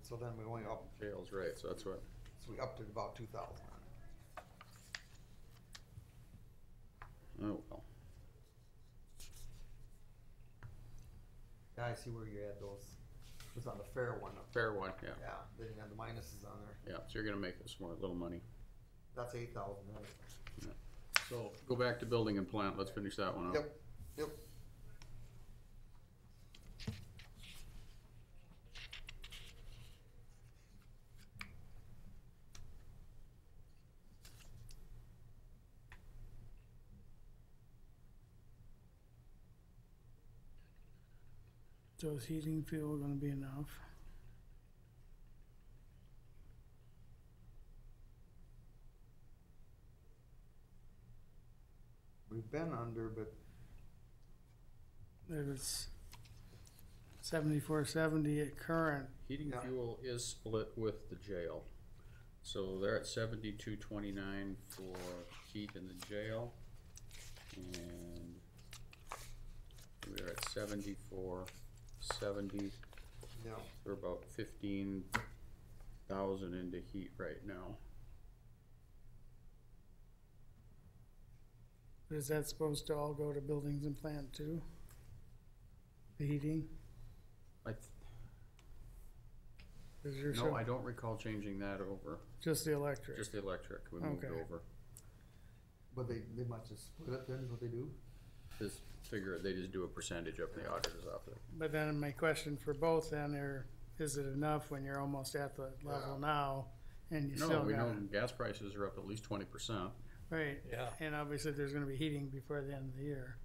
So then we only up, So that's what, so we upped it about two thousand. oh well. Yeah, I see where you had those, it was on the fair one, up- Fair one, yeah, yeah, they didn't have the minuses on there, yeah, so you're gonna make us more, little money. that's eight thousand, right? So, go back to building and plant, let's finish that one up. Yep, yep. So is heating fuel gonna be enough? We've been under, but If it's seventy-four seventy at current, Heating Yeah. fuel is split with the jail. So they're at seventy-two twenty-nine for heat in the jail. And we're at seventy-four seventy, you know, we're about fifteen thousand into heat right now. is that supposed to all go to buildings and plant too? The heating? I, Is your no, so- I don't recall changing that over, just the electric? just the electric, we moved Okay. over. but they, they might just split it then, is what they do? Just figure, they just do a percentage up of the auditor's office. But then my question for both then are, is it enough when you're almost at the level now and you No, still we know got, gas prices are up at least twenty percent. right? Yeah. And obviously there's gonna be heating before the end of the year.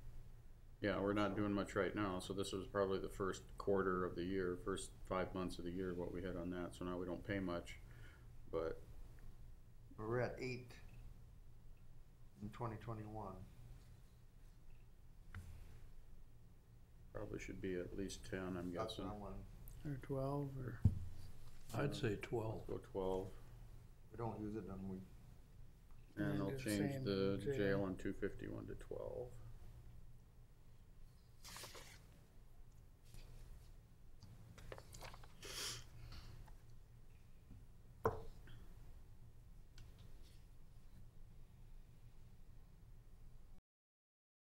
Yeah, we're not doing much right now, so this was probably the first quarter of the year, first five months of the year, what we had on that, so now we don't pay much. But, We're at eight in twenty twenty-one. Probably should be at least ten, I'm That's guessing. what I want, Or twelve, or, I'd say twelve. Go twelve, we don't use it, then we, and And they'll do the change same the jail. jail on two fifty-one to twelve.